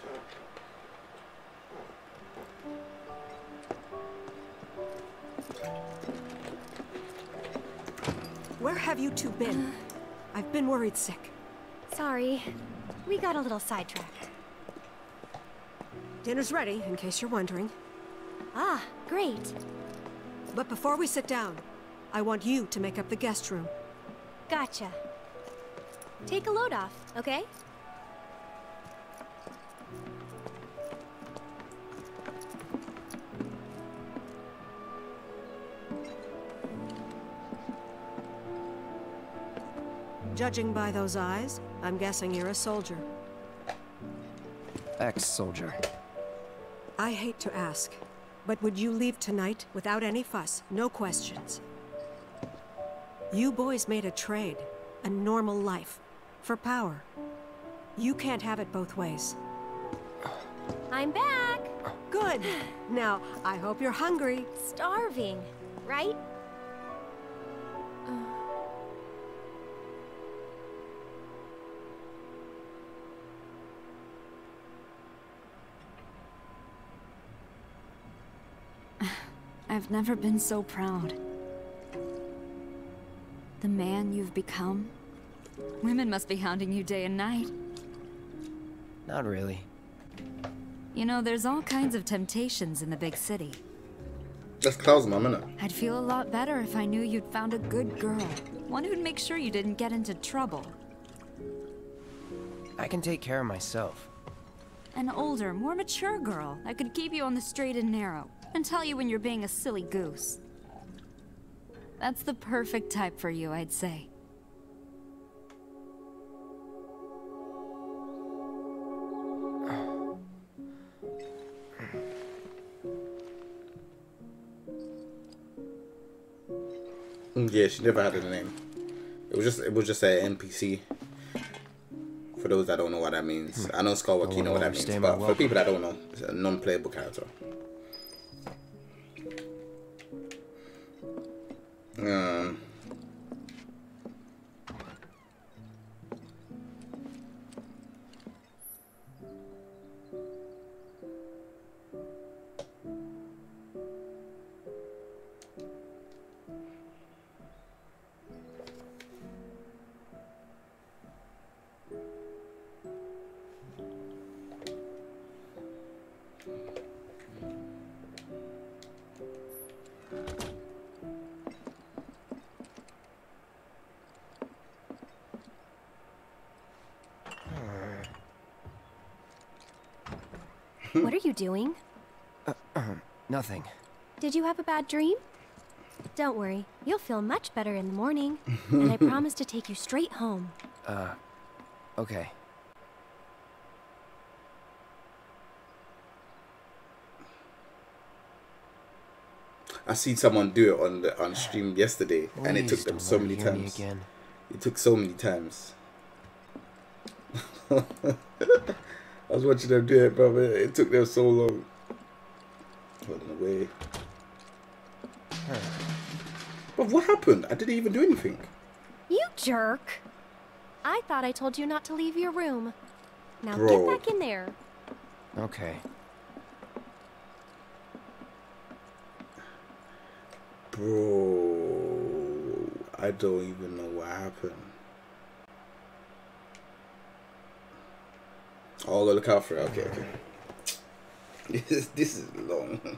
Where have you two been? Uh. I've been worried sick. Sorry. We got a little sidetracked. Dinner's ready, in case you're wondering. Ah, great. But before we sit down, I want you to make up the guest room. Gotcha. Take a load off, okay? Judging by those eyes, I'm guessing you're a soldier. Ex-soldier. I hate to ask, but would you leave tonight without any fuss, no questions? You boys made a trade, a normal life, for power. You can't have it both ways. I'm back. Good. Now, I hope you're hungry. Starving, right? I've never been so proud. The man you've become. Women must be hounding you day and night. Not really. You know, there's all kinds of temptations in the big city. That's Klaus, my minute. I'd feel a lot better if I knew you'd found a good girl. One who'd make sure you didn't get into trouble. I can take care of myself. An older, more mature girl that could keep you on the straight and narrow and tell you when you're being a silly goose. That's the perfect type for you, I'd say. Yeah, she never had a name. It was just it was just an NPC. For those that don't know what that means, I know Skull I you know what that means, but for people that don't know, it's a non-playable character. Um. Nothing. Did you have a bad dream? Don't worry, you'll feel much better in the morning. and I promise to take you straight home. Uh, okay. I seen someone do it on the on stream yesterday, and it took them so many me hear me times. again. It took so many times. I was watching them do it, brother. It took them so long. Holding away. But what happened? I didn't even do anything. You jerk! I thought I told you not to leave your room. Now Bro. get back in there. Okay. Bro, I don't even know what happened. Oh, look out for it. Okay, okay. This is, this is long.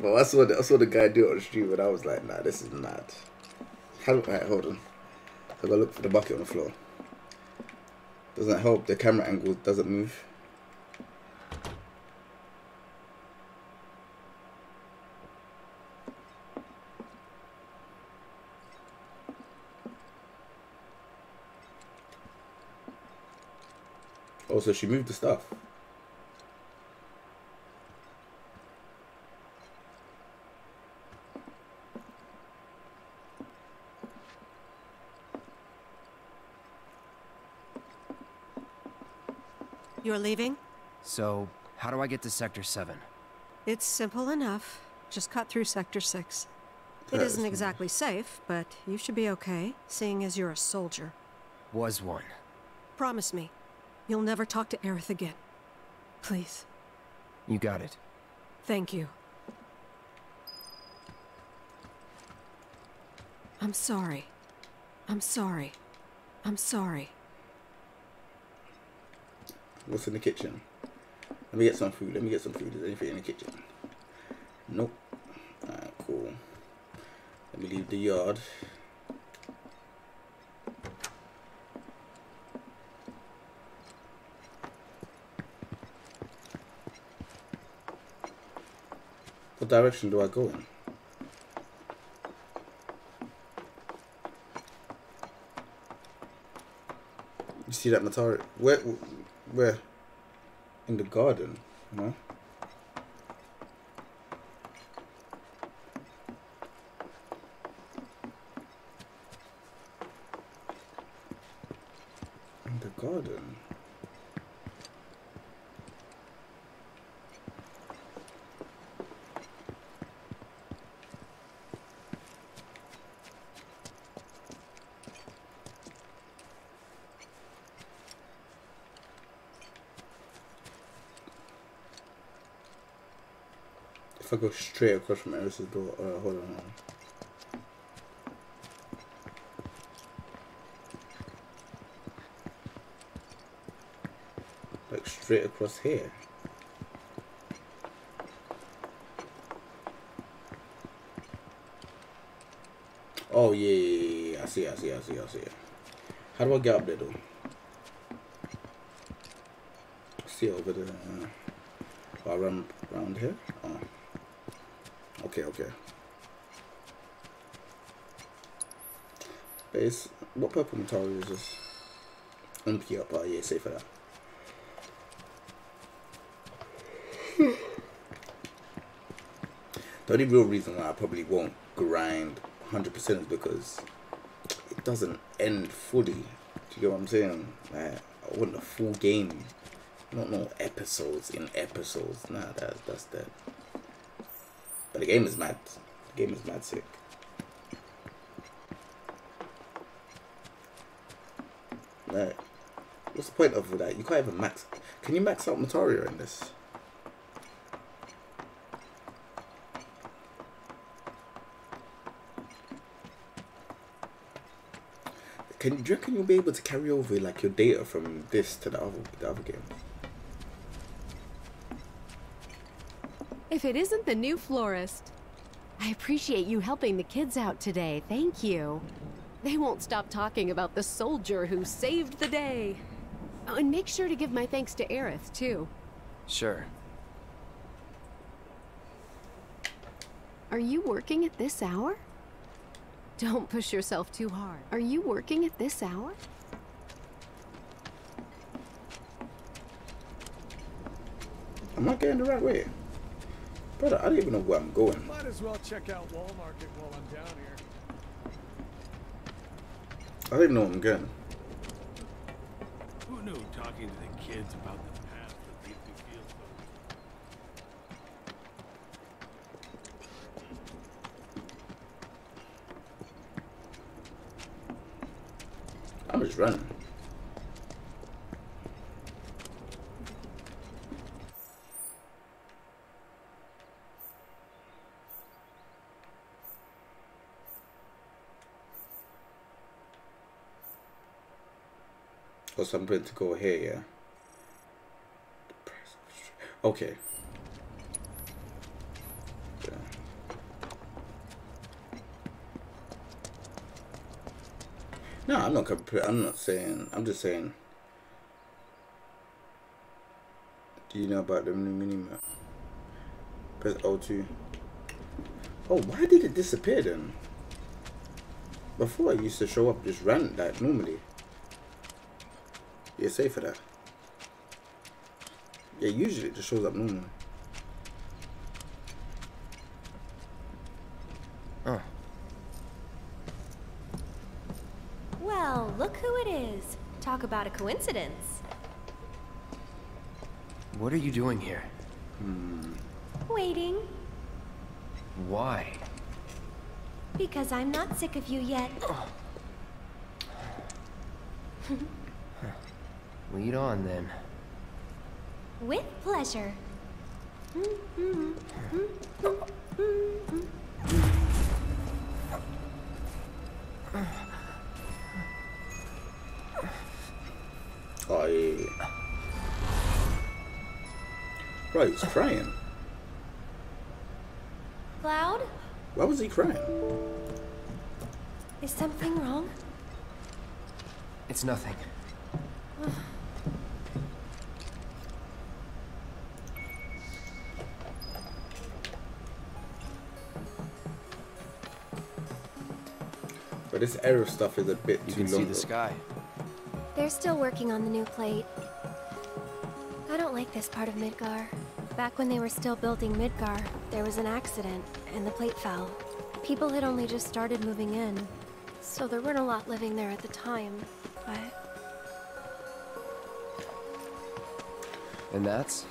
but I saw, the, I saw the guy do it on the stream and I was like, nah, this is mad. Hold on. I gotta look for the bucket on the floor. Doesn't help, the camera angle doesn't move. Oh, so she moved the stuff. You're leaving? So, how do I get to Sector 7? It's simple enough. Just cut through Sector 6. It isn't is- exactly safe, but you should be okay, seeing as you're a soldier. Was one. Promise me, you'll never talk to Aerith again. Please. You got it. Thank you. I'm sorry. I'm sorry. I'm sorry. What's in the kitchen? Let me get some food. Let me get some food. Is there anything in the kitchen? Nope. Alright, cool. Let me leave the yard. What direction do I go in? You see that Materia? Where? Where? In the garden, no? In the garden. If I go straight across from Eris's door, uh, hold on. Like straight across here. Oh yeah, yeah, yeah. I see, I see, I see, I see. How do I get up there though? See over there. Uh, I run around here. Okay, okay. Base. What purple metal is this? MP up. Oh yeah, safe for that. The only real reason why I probably won't grind 100% is because it doesn't end fully. Do you get what I'm saying? Like, I want a full game, not no episodes in episodes. Nah, that, that's dead. The game is mad. The game is mad sick. What's the point of that? You can't even max. Can you max out Materia in this? Can do you reckon you'll be able to carry over like your data from this to the other the other games? If it isn't the new florist. I appreciate you helping the kids out today. Thank you. They won't stop talking about the soldier who saved the day. Oh, and make sure to give my thanks to Aerith, too. Sure. Are you working at this hour? Don't push yourself too hard. Are you working at this hour? I'm not getting the right way? Brother, I don't even know where I'm going. Might as well check out Wall Market while I'm down here. I don't even know where I'm going. Who knew talking to the kids about the past would make me feel so I'm just running. or something to go here, yeah. Okay. No, I'm not I'm not saying. I'm just saying. Do you know about the new mini map? Press O2. Oh, why did it disappear then? Before it used to show up just ran like normally. You're safe for that. Yeah, usually it just shows up normally. Oh. Well, look who it is. Talk about a coincidence. What are you doing here? Hmm. Waiting, Why? because I'm not sick of you yet. Lead on then. With pleasure. Oh yeah. Right, he's crying. Cloud, Why was he crying? is something wrong? It's nothing. Error stuff is a bit You too can see the sky. They're still working on the new plate. I don't like this part of Midgar. Back when they were still building Midgar, there was an accident, and the plate fell. People had only just started moving in, so there weren't a lot living there at the time, but And that's?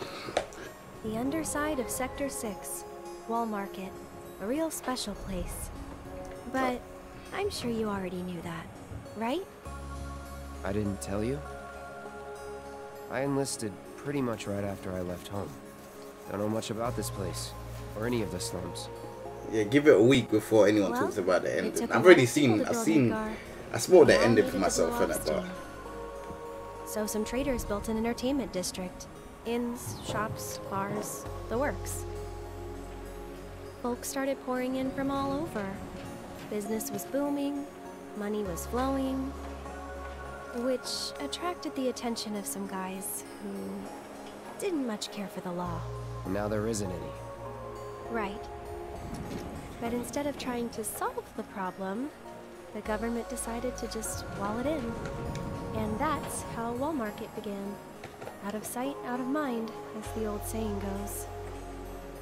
the underside of Sector 6, Wall Market, a real special place. But I'm sure you already knew that, right? I didn't tell you? I enlisted pretty much right after I left home. Don't know much about this place, or any of the slums. Yeah, give it a week before anyone Well, talks about the it ending. took a I've already seen, I've seen, Midgar. I spoiled the They all ending for myself blow for off that, but. So some traders built an entertainment district. Inns, shops, bars, the works. Folks started pouring in from all over. Business was booming, money was flowing, which attracted the attention of some guys who didn't much care for the law. Now there isn't any. Right. But instead of trying to solve the problem, the government decided to just wall it in. And that's how Wall Market began. Out of sight, out of mind, as the old saying goes.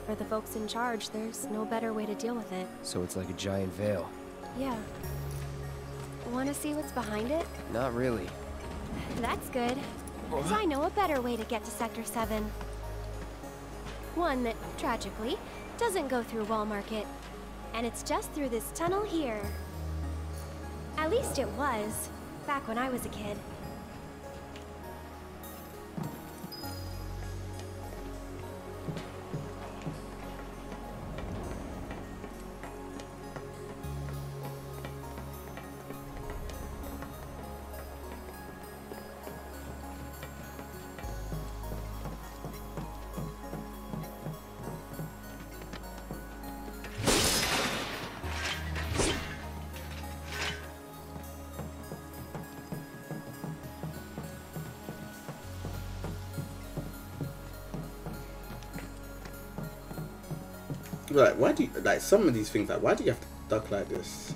For the folks in charge, there's no better way to deal with it. So it's like a giant veil. Yeah. Want to see what's behind it? Not really. That's good. 'cause I know a better way to get to Sector 7. One that, tragically, doesn't go through Wall Market. And it's just through this tunnel here. At least it was, back when I was a kid. Like, why do you like some of these things? Like, why do you have to duck like this?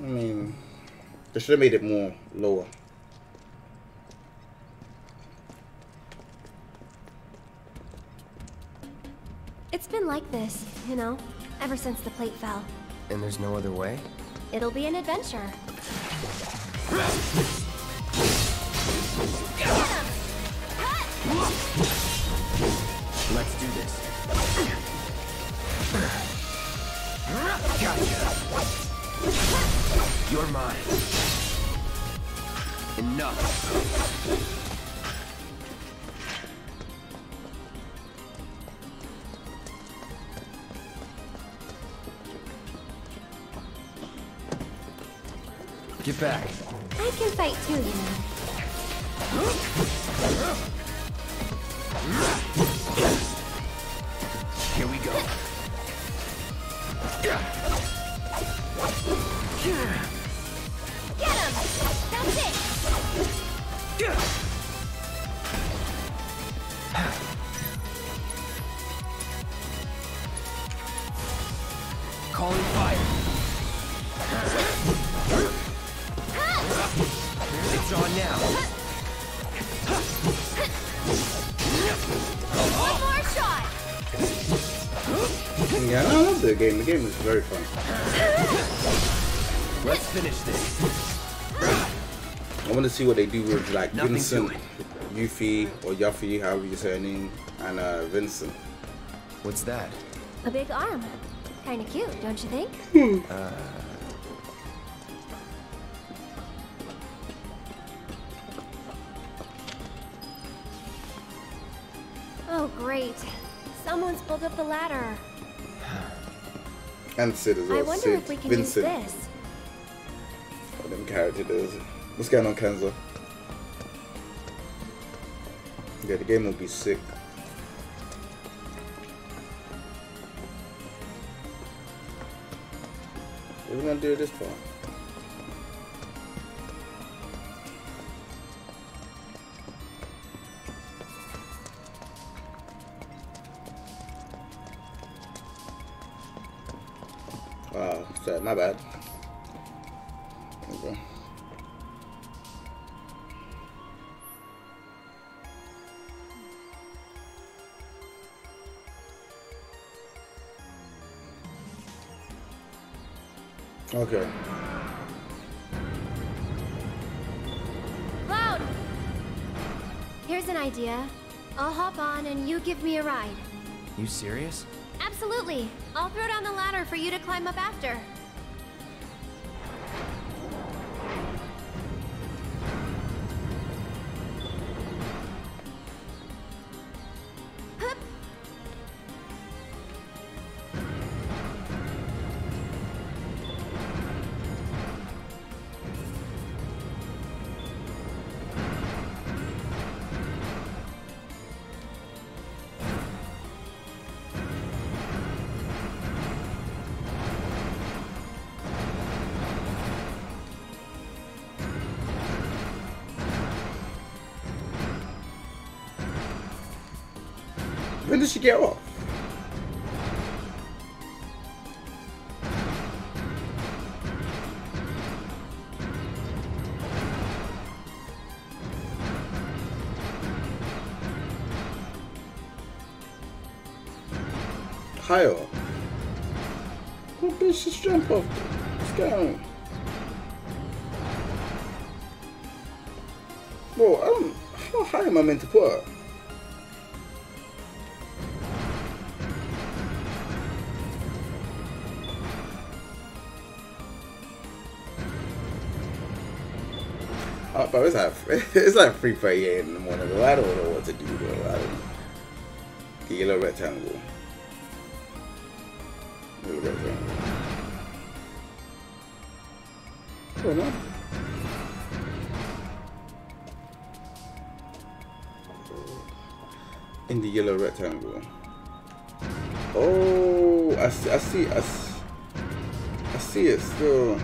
I mean, they should have made it more lower. It's been like this, you know, ever since the plate fell. And there's no other way? It'll be an adventure. the game. The game is very fun. Let's finish this. I want to see what they do with like Nothing Vincent. Yuffie, or Yuffie, however you say her name, and uh, Vincent. What's that? A big arm. Kinda cute, don't you think? Uh, Oh, great. Someone's pulled up the ladder. And Sid as well. I wonder Sid, if we can Vincent. use this. What them characters. What's going on, Kenzo? Yeah, the game will be sick. What are we gonna do this for? Okay. Cloud! Here's an idea. I'll hop on and you give me a ride. you serious? Absolutely. I'll throw down the ladder for you to climb up after. She get off? Higher. What bitch just jump off? What's going on? Bro, I don't. How high am I meant to put her? Bro, it's like it's like three thirty eight in the morning. I don't know what to do. I don't. The yellow rectangle. Yellow rectangle. Oh no. In the yellow rectangle. Oh, I see. I see. I see, I see it still.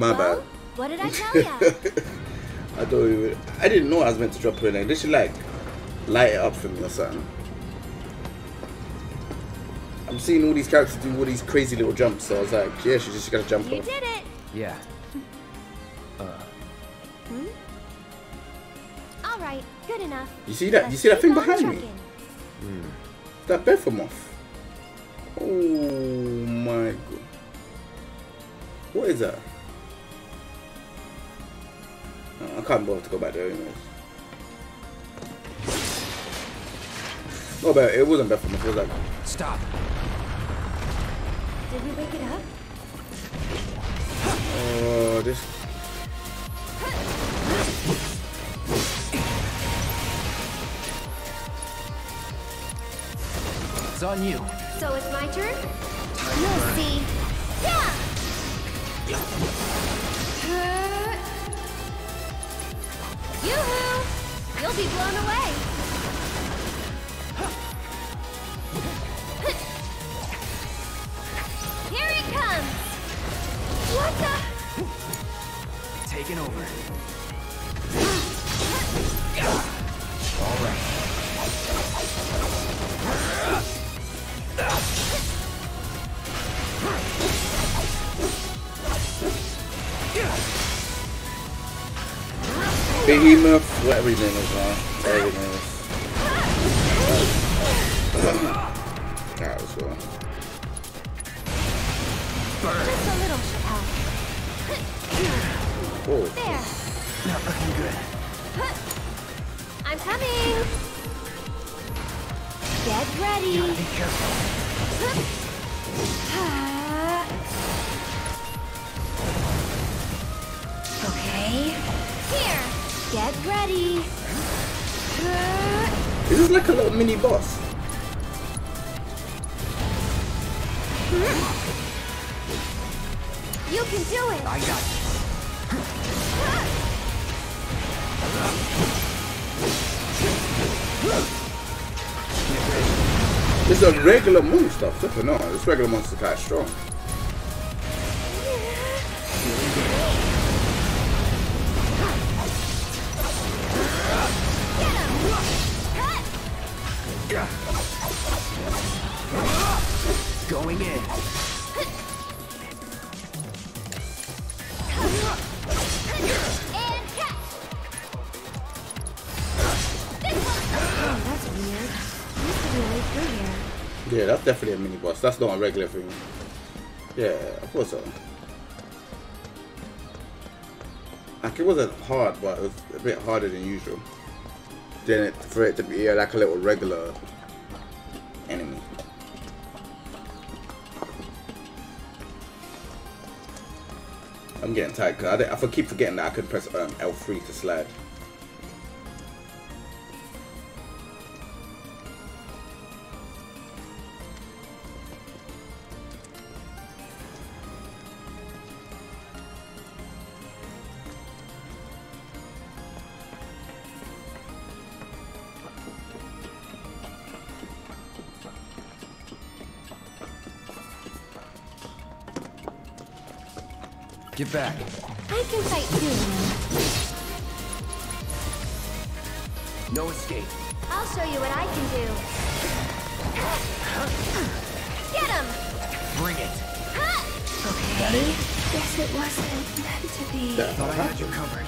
My Well, bad. What did I tell ya? I thought you would, I didn't know I was meant to drop her in there. They should like light it up for me or something. I'm seeing all these characters do all these crazy little jumps, so I was like, yeah, she's just gonna jump you off. did it. Yeah. Uh, Hmm? All right. Good enough. You see that? You Let's see that thing behind me? trucking. hmm. That Behemoth. Oh to go back there anyways. No, but it wasn't Behemoth. It was like Stop. Did we wake it up? Oh, this. It's on you. So it's my turn? You'll see. Yeah! Yoo-hoo! You'll be blown away. Here it comes! What the? Taking over. Behemoth, whatever his name is, man. Whatever regular moon stuff. Flipping on. This regular monster's of strong. Yeah, that's definitely a mini boss. That's not a regular thing. Yeah, of course so. Like it wasn't hard, but it was a bit harder than usual. Then it, for it to be yeah, like a little regular enemy. I'm getting tired because I, I keep forgetting that I could press um, L3 to slide. Back. I can fight too. No escape. I'll show you what I can do. Get him! Bring it. Okay. Guess it wasn't meant to be. Thought I had you covered.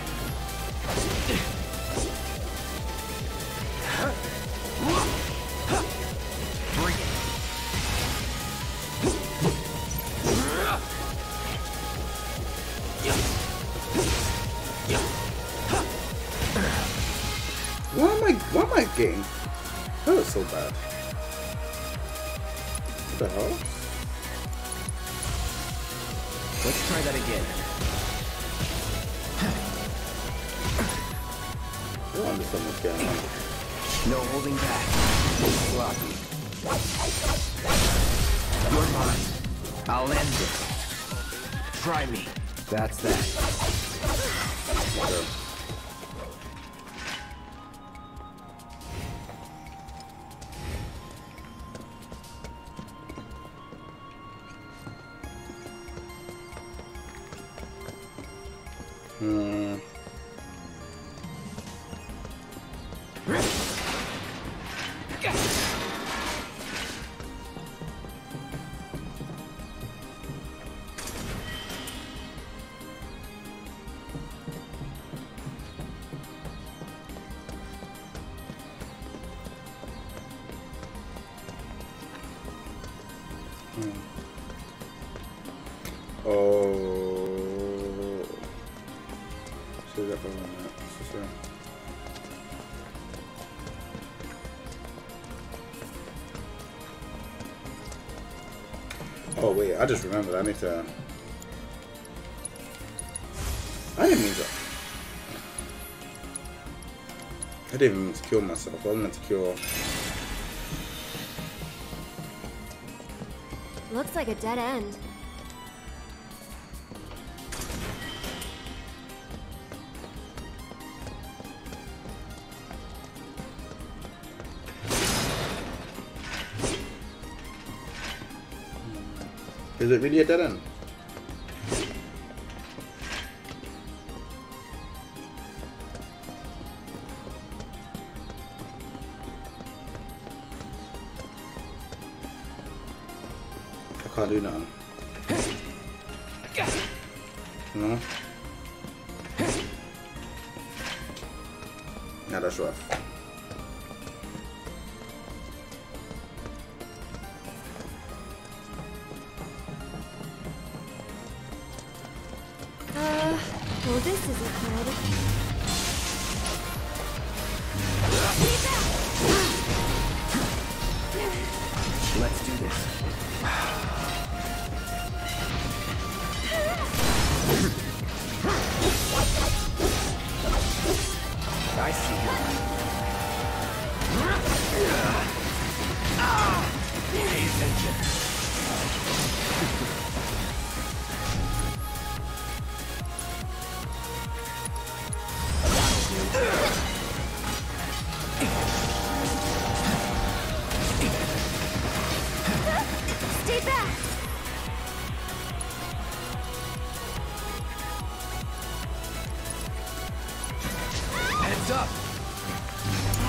I just remembered. I need to. I didn't mean to. I didn't even mean to kill myself. I meant to kill. Looks like a dead end. විලිය තරන්න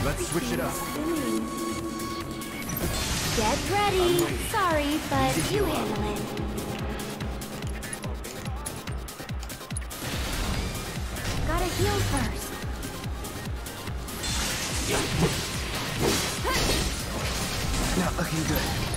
Let's switch it up. Get ready. Sorry, but you handle it. Gotta heal first. Not looking good.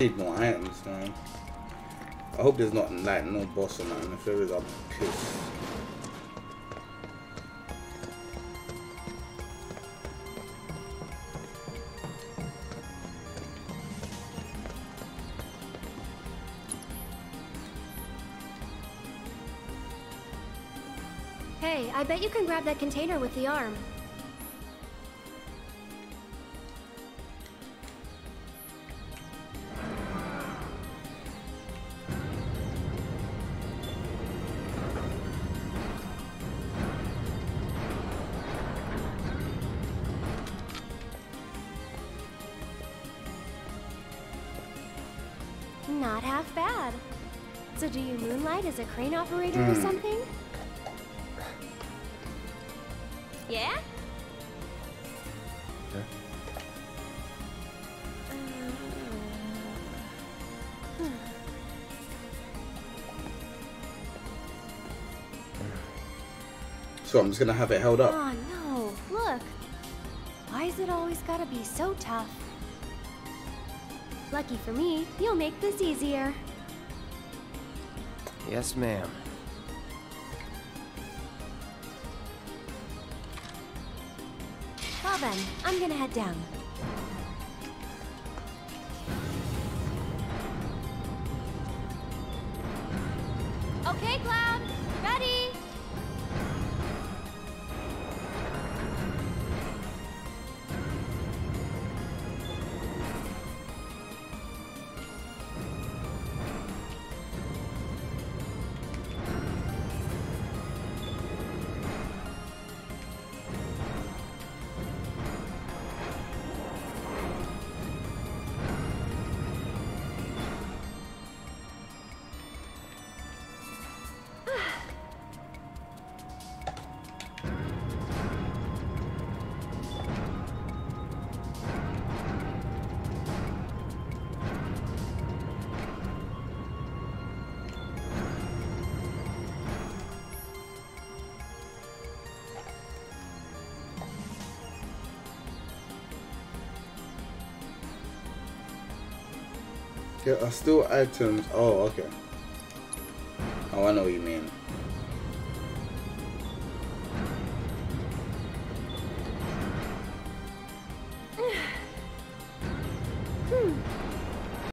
Need more items, man. I hope there's not like no boss or nothing. If there is, I'll be pissed. Hey, I bet you can grab that container with the arm. Crane operator or Hmm. something? Yeah? So I'm just gonna have it held up. Oh no, look. Why is it always gotta be so tough? Lucky for me, you'll make this easier. Yes, ma'am. Well then, I'm gonna head down. There are still items. Oh, okay. Oh, I know what you mean.